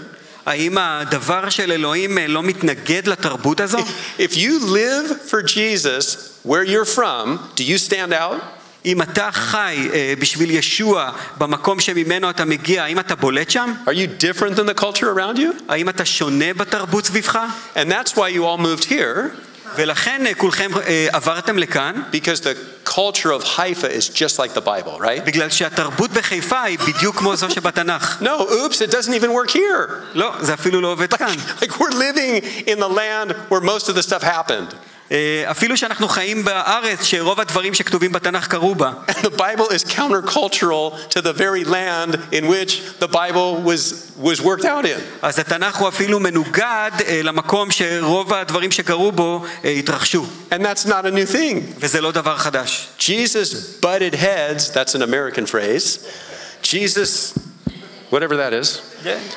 האם הדבר של אלוהים אה, לא מתנגד לתרבות הזו? If you live for Jesus where you're from, do you stand out? אם אתה חי אה, בשביל ישוע במקום שממנו אתה מגיע, האם אתה בולט שם? Are you different than the culture around you? האם אתה שונה בתרבות סביבך? And that's why you all moved here, ולכן אה, כולכם אה, עברתם לכאן, because the culture of Haifa is just like the Bible, right? בגלל שהתרבות בחיפה היא בדיוק כמו זו שבתנ"ך. <laughs> No, oops, it doesn't even work here. לא, זה אפילו לא עובד כאן. Like we're living in the land where most of the stuff happened. אה, אפילו שאנחנו חיים בארץ שרוב הדברים שכתובים בתנ"ך קרו בה. And the Bible is countercultural to the very land in which the Bible was, was worked out in. אז התנ"ך הוא אפילו מנוגד אה, למקום שרוב הדברים שקרו בו אה, התרחשו. And that's not a new thing. וזה לא דבר חדש. Jesus butted heads, that's an American phrase. Jesus, whatever that is,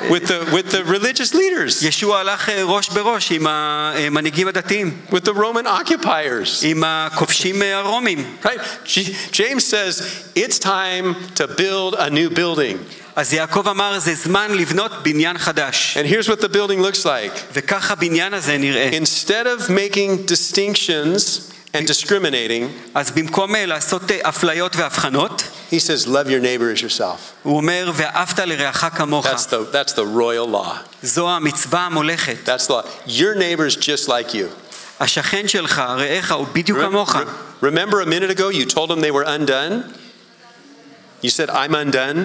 with the, with the religious leaders, ישוע הלך אה, ראש בראש עם המנהיגים הדתיים, with the Roman occupiers. עם הכובשים אה, הרומים. Right? J- James says it's time to build a new building. אז יעקב אמר זה זמן לבנות בניין חדש. And here's what the building looks like. וכך הבניין הזה נראה. Instead of making distinctions and discriminating, אז במקום אה, לעשות אה, אפליות והבחנות, he says, Love your neighbor as yourself. הוא אומר ואהבת לרעך כמוך. That's the, that's the royal law. זו המצווה המולכת. That's the law. Your neighbor's just like you. השכן שלך, רעך, הוא בדיוק כמוך. Remember a minute ago you told them they were undone? You said, I'm undone.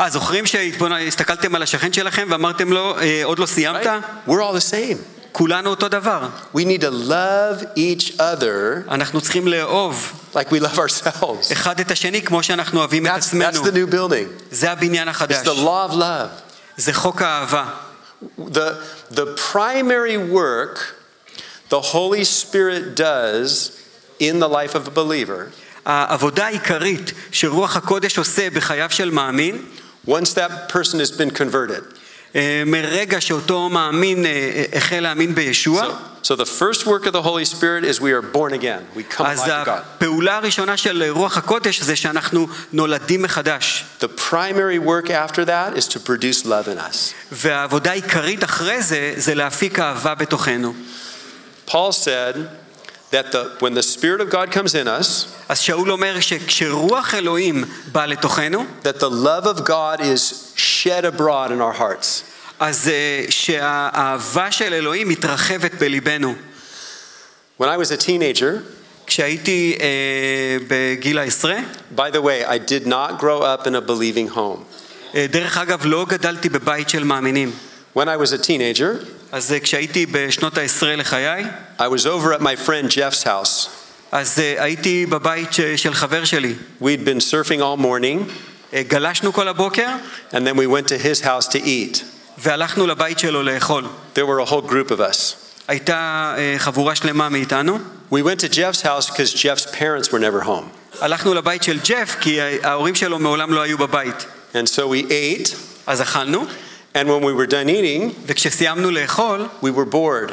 אה, זוכרים שהסתכלתם על השכן שלכם ואמרתם לו, "אה, עוד לא סיימת? Right? We're all the same. כולנו אותו דבר. We need to love each other אנחנו צריכים לאהוב like we love ourselves. אחד את השני כמו שאנחנו אוהבים את That's, that's עצמנו. the new building. זה הבניין It's החדש. the law of love. זה חוק האהבה. The, the primary work the Holy Spirit does in the life of a believer, העבודה העיקרית שרוח הקודש עושה בחייו של מאמין, once that person has been converted. אה, מרגע שאותו מאמין אה, אה, החל להאמין בישוע, So, so the first work of the Holy Spirit is we are born again. We come אז alive to God. הפעולה הראשונה של רוח הקודש זה שאנחנו נולדים מחדש. The primary work after that is to produce love in us. והעבודה העיקרית אחרי זה, זה להפיק אהבה בתוכנו. Paul said that the, when the Spirit of God comes in us, אז שאול אומר שכשרוח אלוהים בא לתוכנו, that the love of God is shed abroad in our hearts. אז אה, שהאהבה של אלוהים מתרחבת בליבנו. When I was a teenager, כשהייתי אה, בגיל העשרה, by the way, I did not grow up in a believing home. אה, דרך אגב לא גדלתי בבית של מאמינים. When I was a teenager, אז אה, כשהייתי בשנות העשרה לחיי, I was over at my friend Jeff's house. אז אה, הייתי בבית ש- של חבר שלי. We'd been surfing all morning, אה, גלשנו כל הבוקר and then we went to his house to eat. והלכנו לבית שלו לאכול. There were a whole group of us. הייתה אה, חבורה שלמה מאיתנו. We went to Jeff's house because Jeff's parents were never home. הלכנו לבית של ג'ף כי ההורים שלו מעולם לא היו בבית. And so we ate, אז אכלנו, and when we were done eating, וכשסיימנו לאכול, we were bored.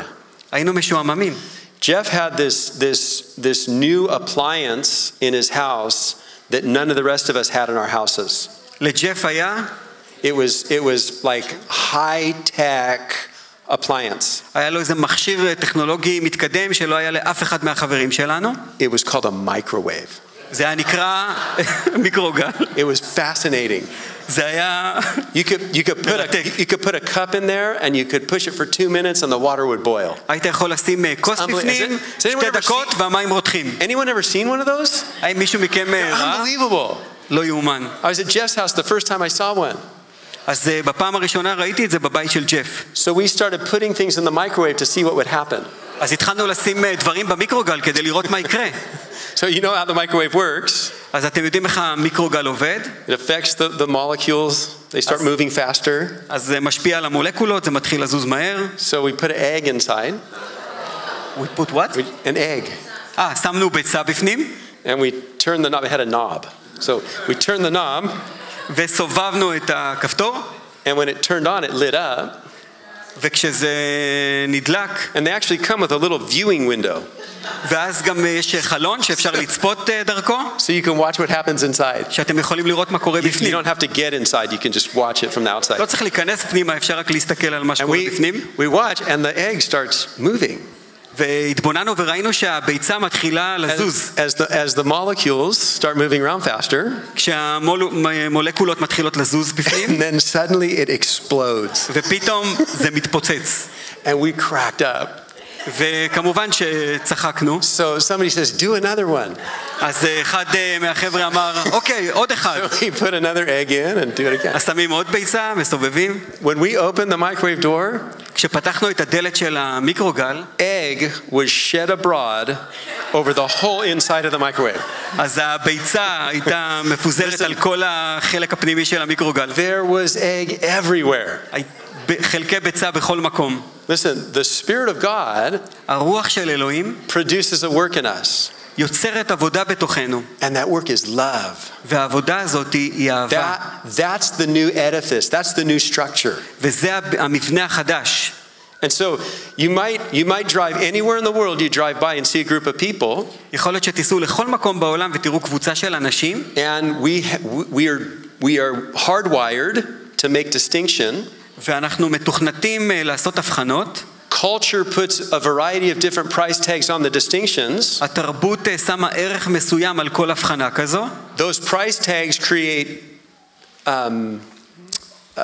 היינו משועממים. Jeff had this, this, this new appliance in his house that none of the rest of us had in our houses. לג'ף היה, It was, it was like high tech appliance. היה לו איזה מכשיר אה, טכנולוגי מתקדם שלא היה לאף אחד מהחברים שלנו. It was called a microwave. זה היה נקרא מיקרוגל. It was fascinating. זה היה... You could, you, could put a, מרתק. you could put a cup in there and you could push it for two minutes and the water would boil. היית יכול לשים אה, כוס Unbelievable. בפנים, Has it- has anyone שתי ever דקות seen- והמים רותחים. Anyone ever seen one of those? האם מישהו מכם אה, ראה? Unbelievable. לא יאומן. I was at Jeff's house the first time I saw one. אז אה, בפעם הראשונה ראיתי את זה בבית של ג'ף. So we started putting things in the microwave to see what would happen. אז התחלנו לשים אה, דברים במיקרוגל כדי לראות מה יקרה. <laughs> So you know how the microwave works. אז אתם יודעים איך המיקרוגל עובד? It affects the, the molecules. They start moving faster. אז זה משפיע על המולקולות, זה מתחיל לזוז מהר. So we put an egg inside. We put what? We, an egg. אה, שמנו ביצה בפנים, And we turn the knob. It had a knob. So we turn the knob. וסובבנו את הכפתור, And when it turned on, it lit up. וכשזה נדלק, And they actually come with a little viewing window. ואז גם יש חלון שאפשר לצפות אה, דרכו, So you can watch what happens inside. שאתם יכולים לראות מה קורה You, you בפנים. don't have to get inside. You can just watch it from the outside. לא צריך להיכנס פנימה, אפשר רק להסתכל על מה And שקורה we, בפנים. we watch, and the egg starts moving. והתבוננו וראינו שהביצה מתחילה לזוז. As, as, the, as the molecules start moving around faster, כשהמולקולות מתחילות לזוז בפנים, and then suddenly it explodes. ופתאום זה מתפוצץ. And we cracked up. וכמובן שצחקנו, So somebody says, Do another one. אז אחד אה, מהחבר'ה אמר, אוקיי, עוד אחד. <laughs> So we put another egg in and do it again. אז שמים עוד ביצה, מסובבים. When we opened the microwave door, כשפתחנו את הדלת של המיקרוגל, egg was shed abroad over the whole inside of the microwave. אז הביצה הייתה מפוזרת על כל החלק הפנימי של המיקרוגל. There was egg everywhere. הי- ב- חלקי ביצה בכל מקום. Listen, the Spirit of God הרוח של אלוהים produces a work in us, יוצרת עבודה בתוכנו, and that work is love. והעבודה הזאת היא אהבה. That, that's the new edifice, that's the new structure. וזה הב- המבנה החדש. And so you might, you might drive anywhere in the world, you drive by and see a group of people, יכול להיות שתיסעו לכל מקום בעולם ותראו קבוצה של אנשים, and we, ha- we, are, we are hardwired to make distinction. ואנחנו מתוכנתים אה, לעשות הבחנות. Culture puts a variety of different price tags on the distinctions. התרבות אה, שמה ערך מסוים על כל הבחנה כזו, Those price tags create um, uh,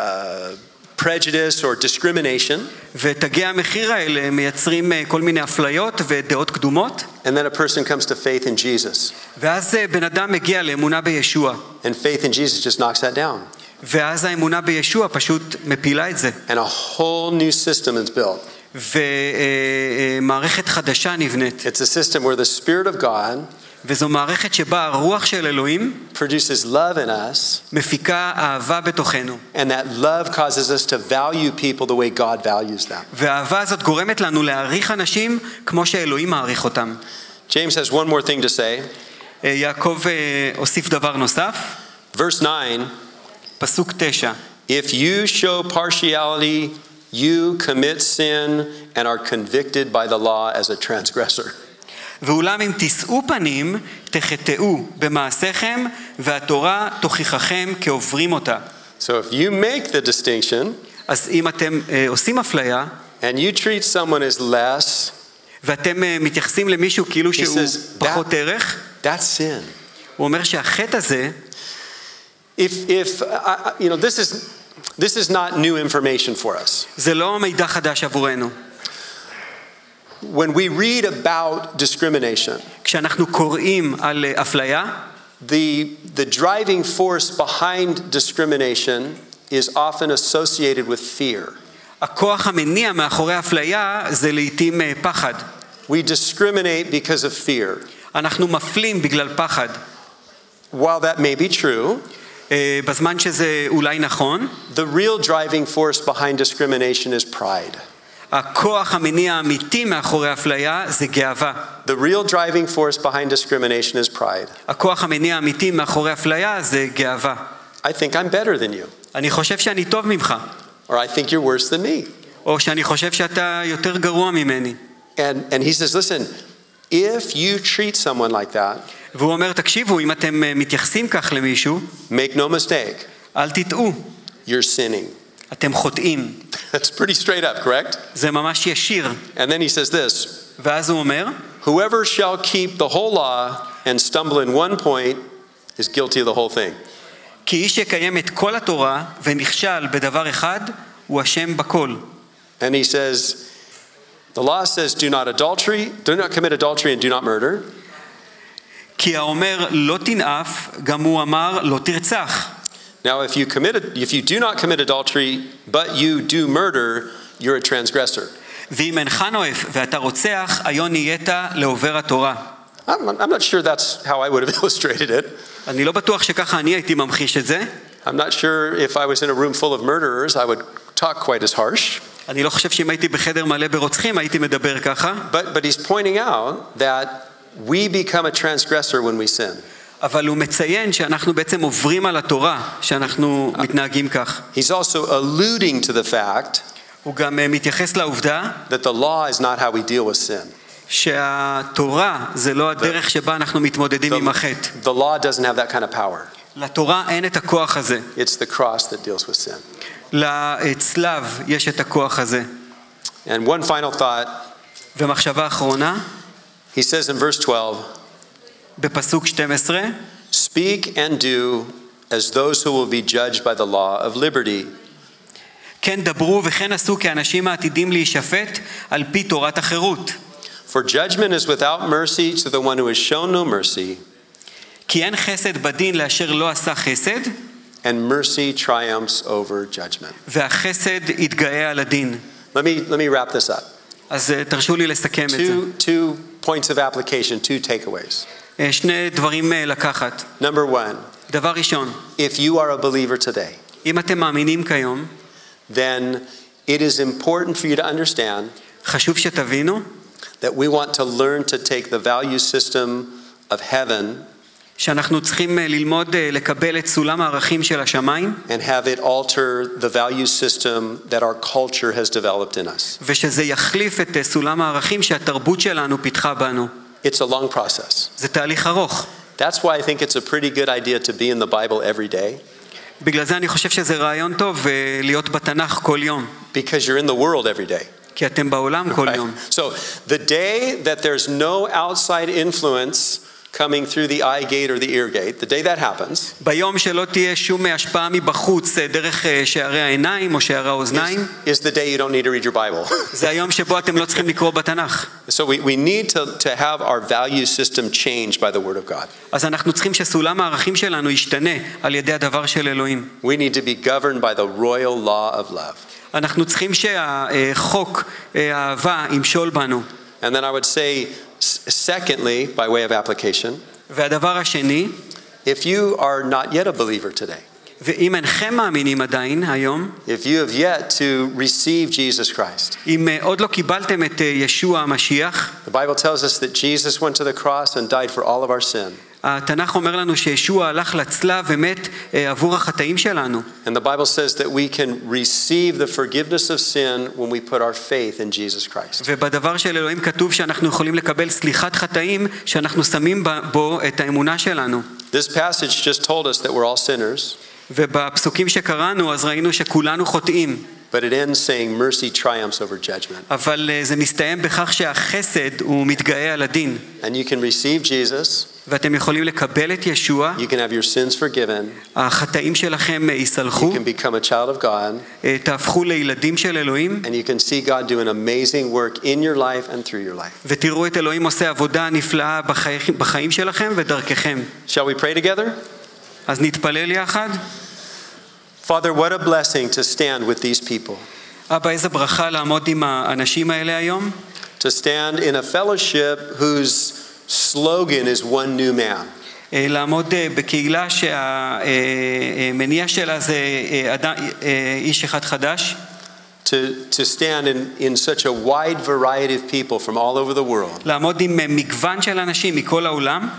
prejudice or discrimination, ותגי המחיר האלה מייצרים אה, כל מיני אפליות ודעות קדומות, and then a person comes to faith in Jesus. ואז אה, בן אדם מגיע לאמונה בישוע, And faith in Jesus just knocks that down. ואז האמונה בישוע פשוט מפילה את זה, And a whole new system is built. ומערכת חדשה נבנית, It's a system where the Spirit of God וזו מערכת שבה הרוח של אלוהים produces love in us, מפיקה אהבה בתוכנו, and that love causes us to value people the way God values them. והאהבה הזאת גורמת לנו להעריך אנשים כמו שאלוהים מעריך אותם. James has one more thing to say. אה, יעקב אה, הוסיף דבר נוסף, Verse 9 פסוק תשע. If you show partiality, you commit sin and are convicted by the law as a transgressor. ואולם אם תישאו פנים, תחטאו במעשיכם, והתורה תוכיחכם כעוברים אותה. So if you make the distinction אז אם אתם אה, עושים אפליה, and you treat someone as less, ואתם אה, מתייחסים למישהו כאילו שהוא says, פחות that- ערך, that's sin. הוא אומר שהחטא הזה, If, if I- I- you know, this is, this is not new information for us. זה לא מידע חדש עבורנו. When we read about discrimination, כשאנחנו קוראים על אה, אפליה, the, the driving force behind discrimination is often associated with fear. הכוח המניע מאחורי אפליה זה לעיתים אה, פחד. We discriminate because of fear. אנחנו מפלים בגלל פחד. While that may be true, אה, בזמן שזה אולי נכון, the real driving force behind discrimination is pride. הכוח המניע האמיתי מאחורי אפליה זה גאווה. The real driving force behind discrimination is pride. הכוח המניע האמיתי מאחורי אפליה זה גאווה. I think I'm better than you, אני חושב שאני טוב ממך, or I think you're worse than me. או שאני חושב שאתה יותר גרוע ממני. And, and he says, listen, if you treat someone like that, והוא אומר, תקשיבו, אם אתם אה, מתייחסים כך למישהו, make no mistake, אל תטעו, you're sinning. אתם חוטאים. <laughs> That's pretty straight up, correct? זה ממש ישיר. And then he says this ואז הוא אומר, Whoever shall keep the whole law and stumble in one point is guilty of the whole thing. כי איש יקיים את כל התורה ונכשל בדבר אחד, הוא אשם בכל. And he says, the law says, do not adultery, do not commit adultery and do not murder. כי האומר לא תנאף, גם הוא אמר לא תרצח. Now, if you committed, if you do not commit adultery, but you do murder, you're a transgressor. ואם אינך נואף ואתה רוצח, היו נהיית לעובר התורה. I'm, I'm not sure that's how I would have <laughs> illustrated it. אני לא בטוח שככה אני הייתי ממחיש את זה. I'm not sure if I was in a room full of murderers, I would talk quite as harsh. אני לא חושב שאם הייתי בחדר מלא ברוצחים הייתי מדבר ככה. But, but he's pointing out that we become a transgressor when we sin. אבל הוא מציין שאנחנו בעצם עוברים על התורה, שאנחנו מתנהגים כך. He's also alluding to the fact הוא גם אה, מתייחס לעובדה that the law is not how we deal with sin. שהתורה זה לא הדרך שבה אנחנו מתמודדים עם החטא. The, the law doesn't have that kind of power. לתורה אין את הכוח הזה. It's the cross that deals with sin. לצלב יש את הכוח הזה. And one final thought, ומחשבה אחרונה, he says in verse 12, בפסוק 12, Speak and do as those who will be judged by the law of liberty. כן דברו וכן עשו כאנשים העתידים להישפט על פי תורת החירות. For judgment is without mercy to the one who has shown no mercy, כי אין חסד בדין לאשר לא עשה חסד, and mercy triumphs over judgment. והחסד יתגאה על הדין. Let me, let me wrap this up. אז אה, תרשו לי לסכם את זה. Two, two points of application, two takeaways. אה, שני דברים אה, לקחת. Number one, דבר ראשון, if you are a believer today, אם אתם מאמינים כיום, then it is important for you to understand חשוב שתבינו that we want to learn to take the value system of heaven שאנחנו צריכים אה, ללמוד אה, לקבל את סולם הערכים של השמיים, and have it alter the value system that our culture has developed in us. ושזה יחליף את אה, סולם הערכים שהתרבות שלנו פיתחה בנו. It's a long process. זה תהליך ארוך. That's why I think it's a pretty good idea to be in the Bible every day בגלל זה אני חושב שזה רעיון טוב אה, להיות בתנ"ך כל יום, because you're in the world every day. כי אתם בעולם כל right? יום. So the day that there's no outside influence coming through the eye gate or the ear gate, the day that happens, ביום שלא תהיה שום השפעה מבחוץ אה, דרך אה, שערי העיניים או שערי האוזניים, is, is the day you don't need to read your Bible. <laughs> זה היום שבו אתם לא צריכים לקרוא בתנ"ך. so we, we need to, to have our value system changed by the Word of God. אז אנחנו צריכים שסולם הערכים שלנו ישתנה על ידי הדבר של אלוהים. We need to be governed by the royal law of love. אנחנו צריכים שהחוק אה, האהבה ימשול בנו. And then I would say, s- secondly, by way of application, והדבר השני, if you are not yet a believer today, ואם אינכם מאמינים עדיין היום, if you have yet to receive Jesus Christ, אם אה, עוד לא קיבלתם את אה, ישוע המשיח, the Bible tells us that Jesus went to the cross and died for all of our sin. התנ"ך אומר לנו שישוע הלך לצלב ומת אה, עבור החטאים שלנו. And the Bible says that we can receive the forgiveness of sin when we put our faith in Jesus Christ. ובדבר של אלוהים כתוב שאנחנו יכולים לקבל סליחת חטאים שאנחנו שמים ב- בו את האמונה שלנו. This passage just told us that we're all sinners, ובפסוקים שקראנו אז ראינו שכולנו חוטאים, but it ends saying mercy triumphs over judgment. אבל אה, זה מסתיים בכך שהחסד הוא מתגאה על הדין. And you can receive Jesus, ואתם יכולים לקבל את ישוע, you can have your sins forgiven, החטאים שלכם אה, you ייסלחו, can become a child of God, אה, תהפכו לילדים של אלוהים, and you can see God do an amazing work in your life and through your life. ותראו את אלוהים עושה עבודה נפלאה בחי- בחיים שלכם ודרככם. Shall we pray together? אז נתפלל יחד. Father, what a blessing to stand with these people, אבא, איזה ברכה לעמוד עם האנשים האלה היום, to stand in a fellowship whose slogan is one new man. אה, לעמוד אה, בקהילה שהמניע שלה זה אה, אדם- אה, איש אחד חדש, To, to stand in, in such a wide variety of people from all over the world, לעמוד עם אה, מגוון של אנשים מכל העולם,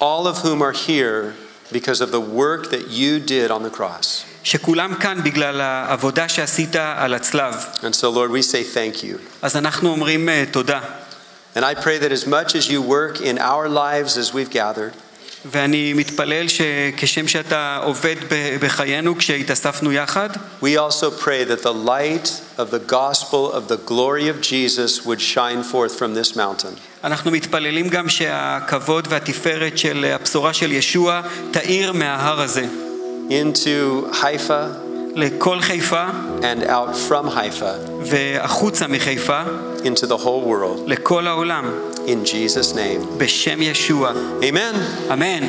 all of whom are here because of the work that you did on the cross. שכולם כאן בגלל העבודה שעשית על הצלב. And so, Lord, we say thank you. אז אנחנו אומרים אה, תודה. And I pray that as much as you work in our lives as we've gathered, ואני מתפלל שכשם שאתה עובד ב- בחיינו כשהתאספנו יחד, we also pray that the light of the gospel of the glory of Jesus would shine forth from this mountain. אנחנו מתפללים גם שהכבוד והתפארת של הבשורה של ישוע תאיר מההר הזה, into Haifa, לכל חיפה and out from Haifa והחוצה מחיפה into the whole world. לכל העולם In Jesus' name. בשם ישוע. Amen. אמן.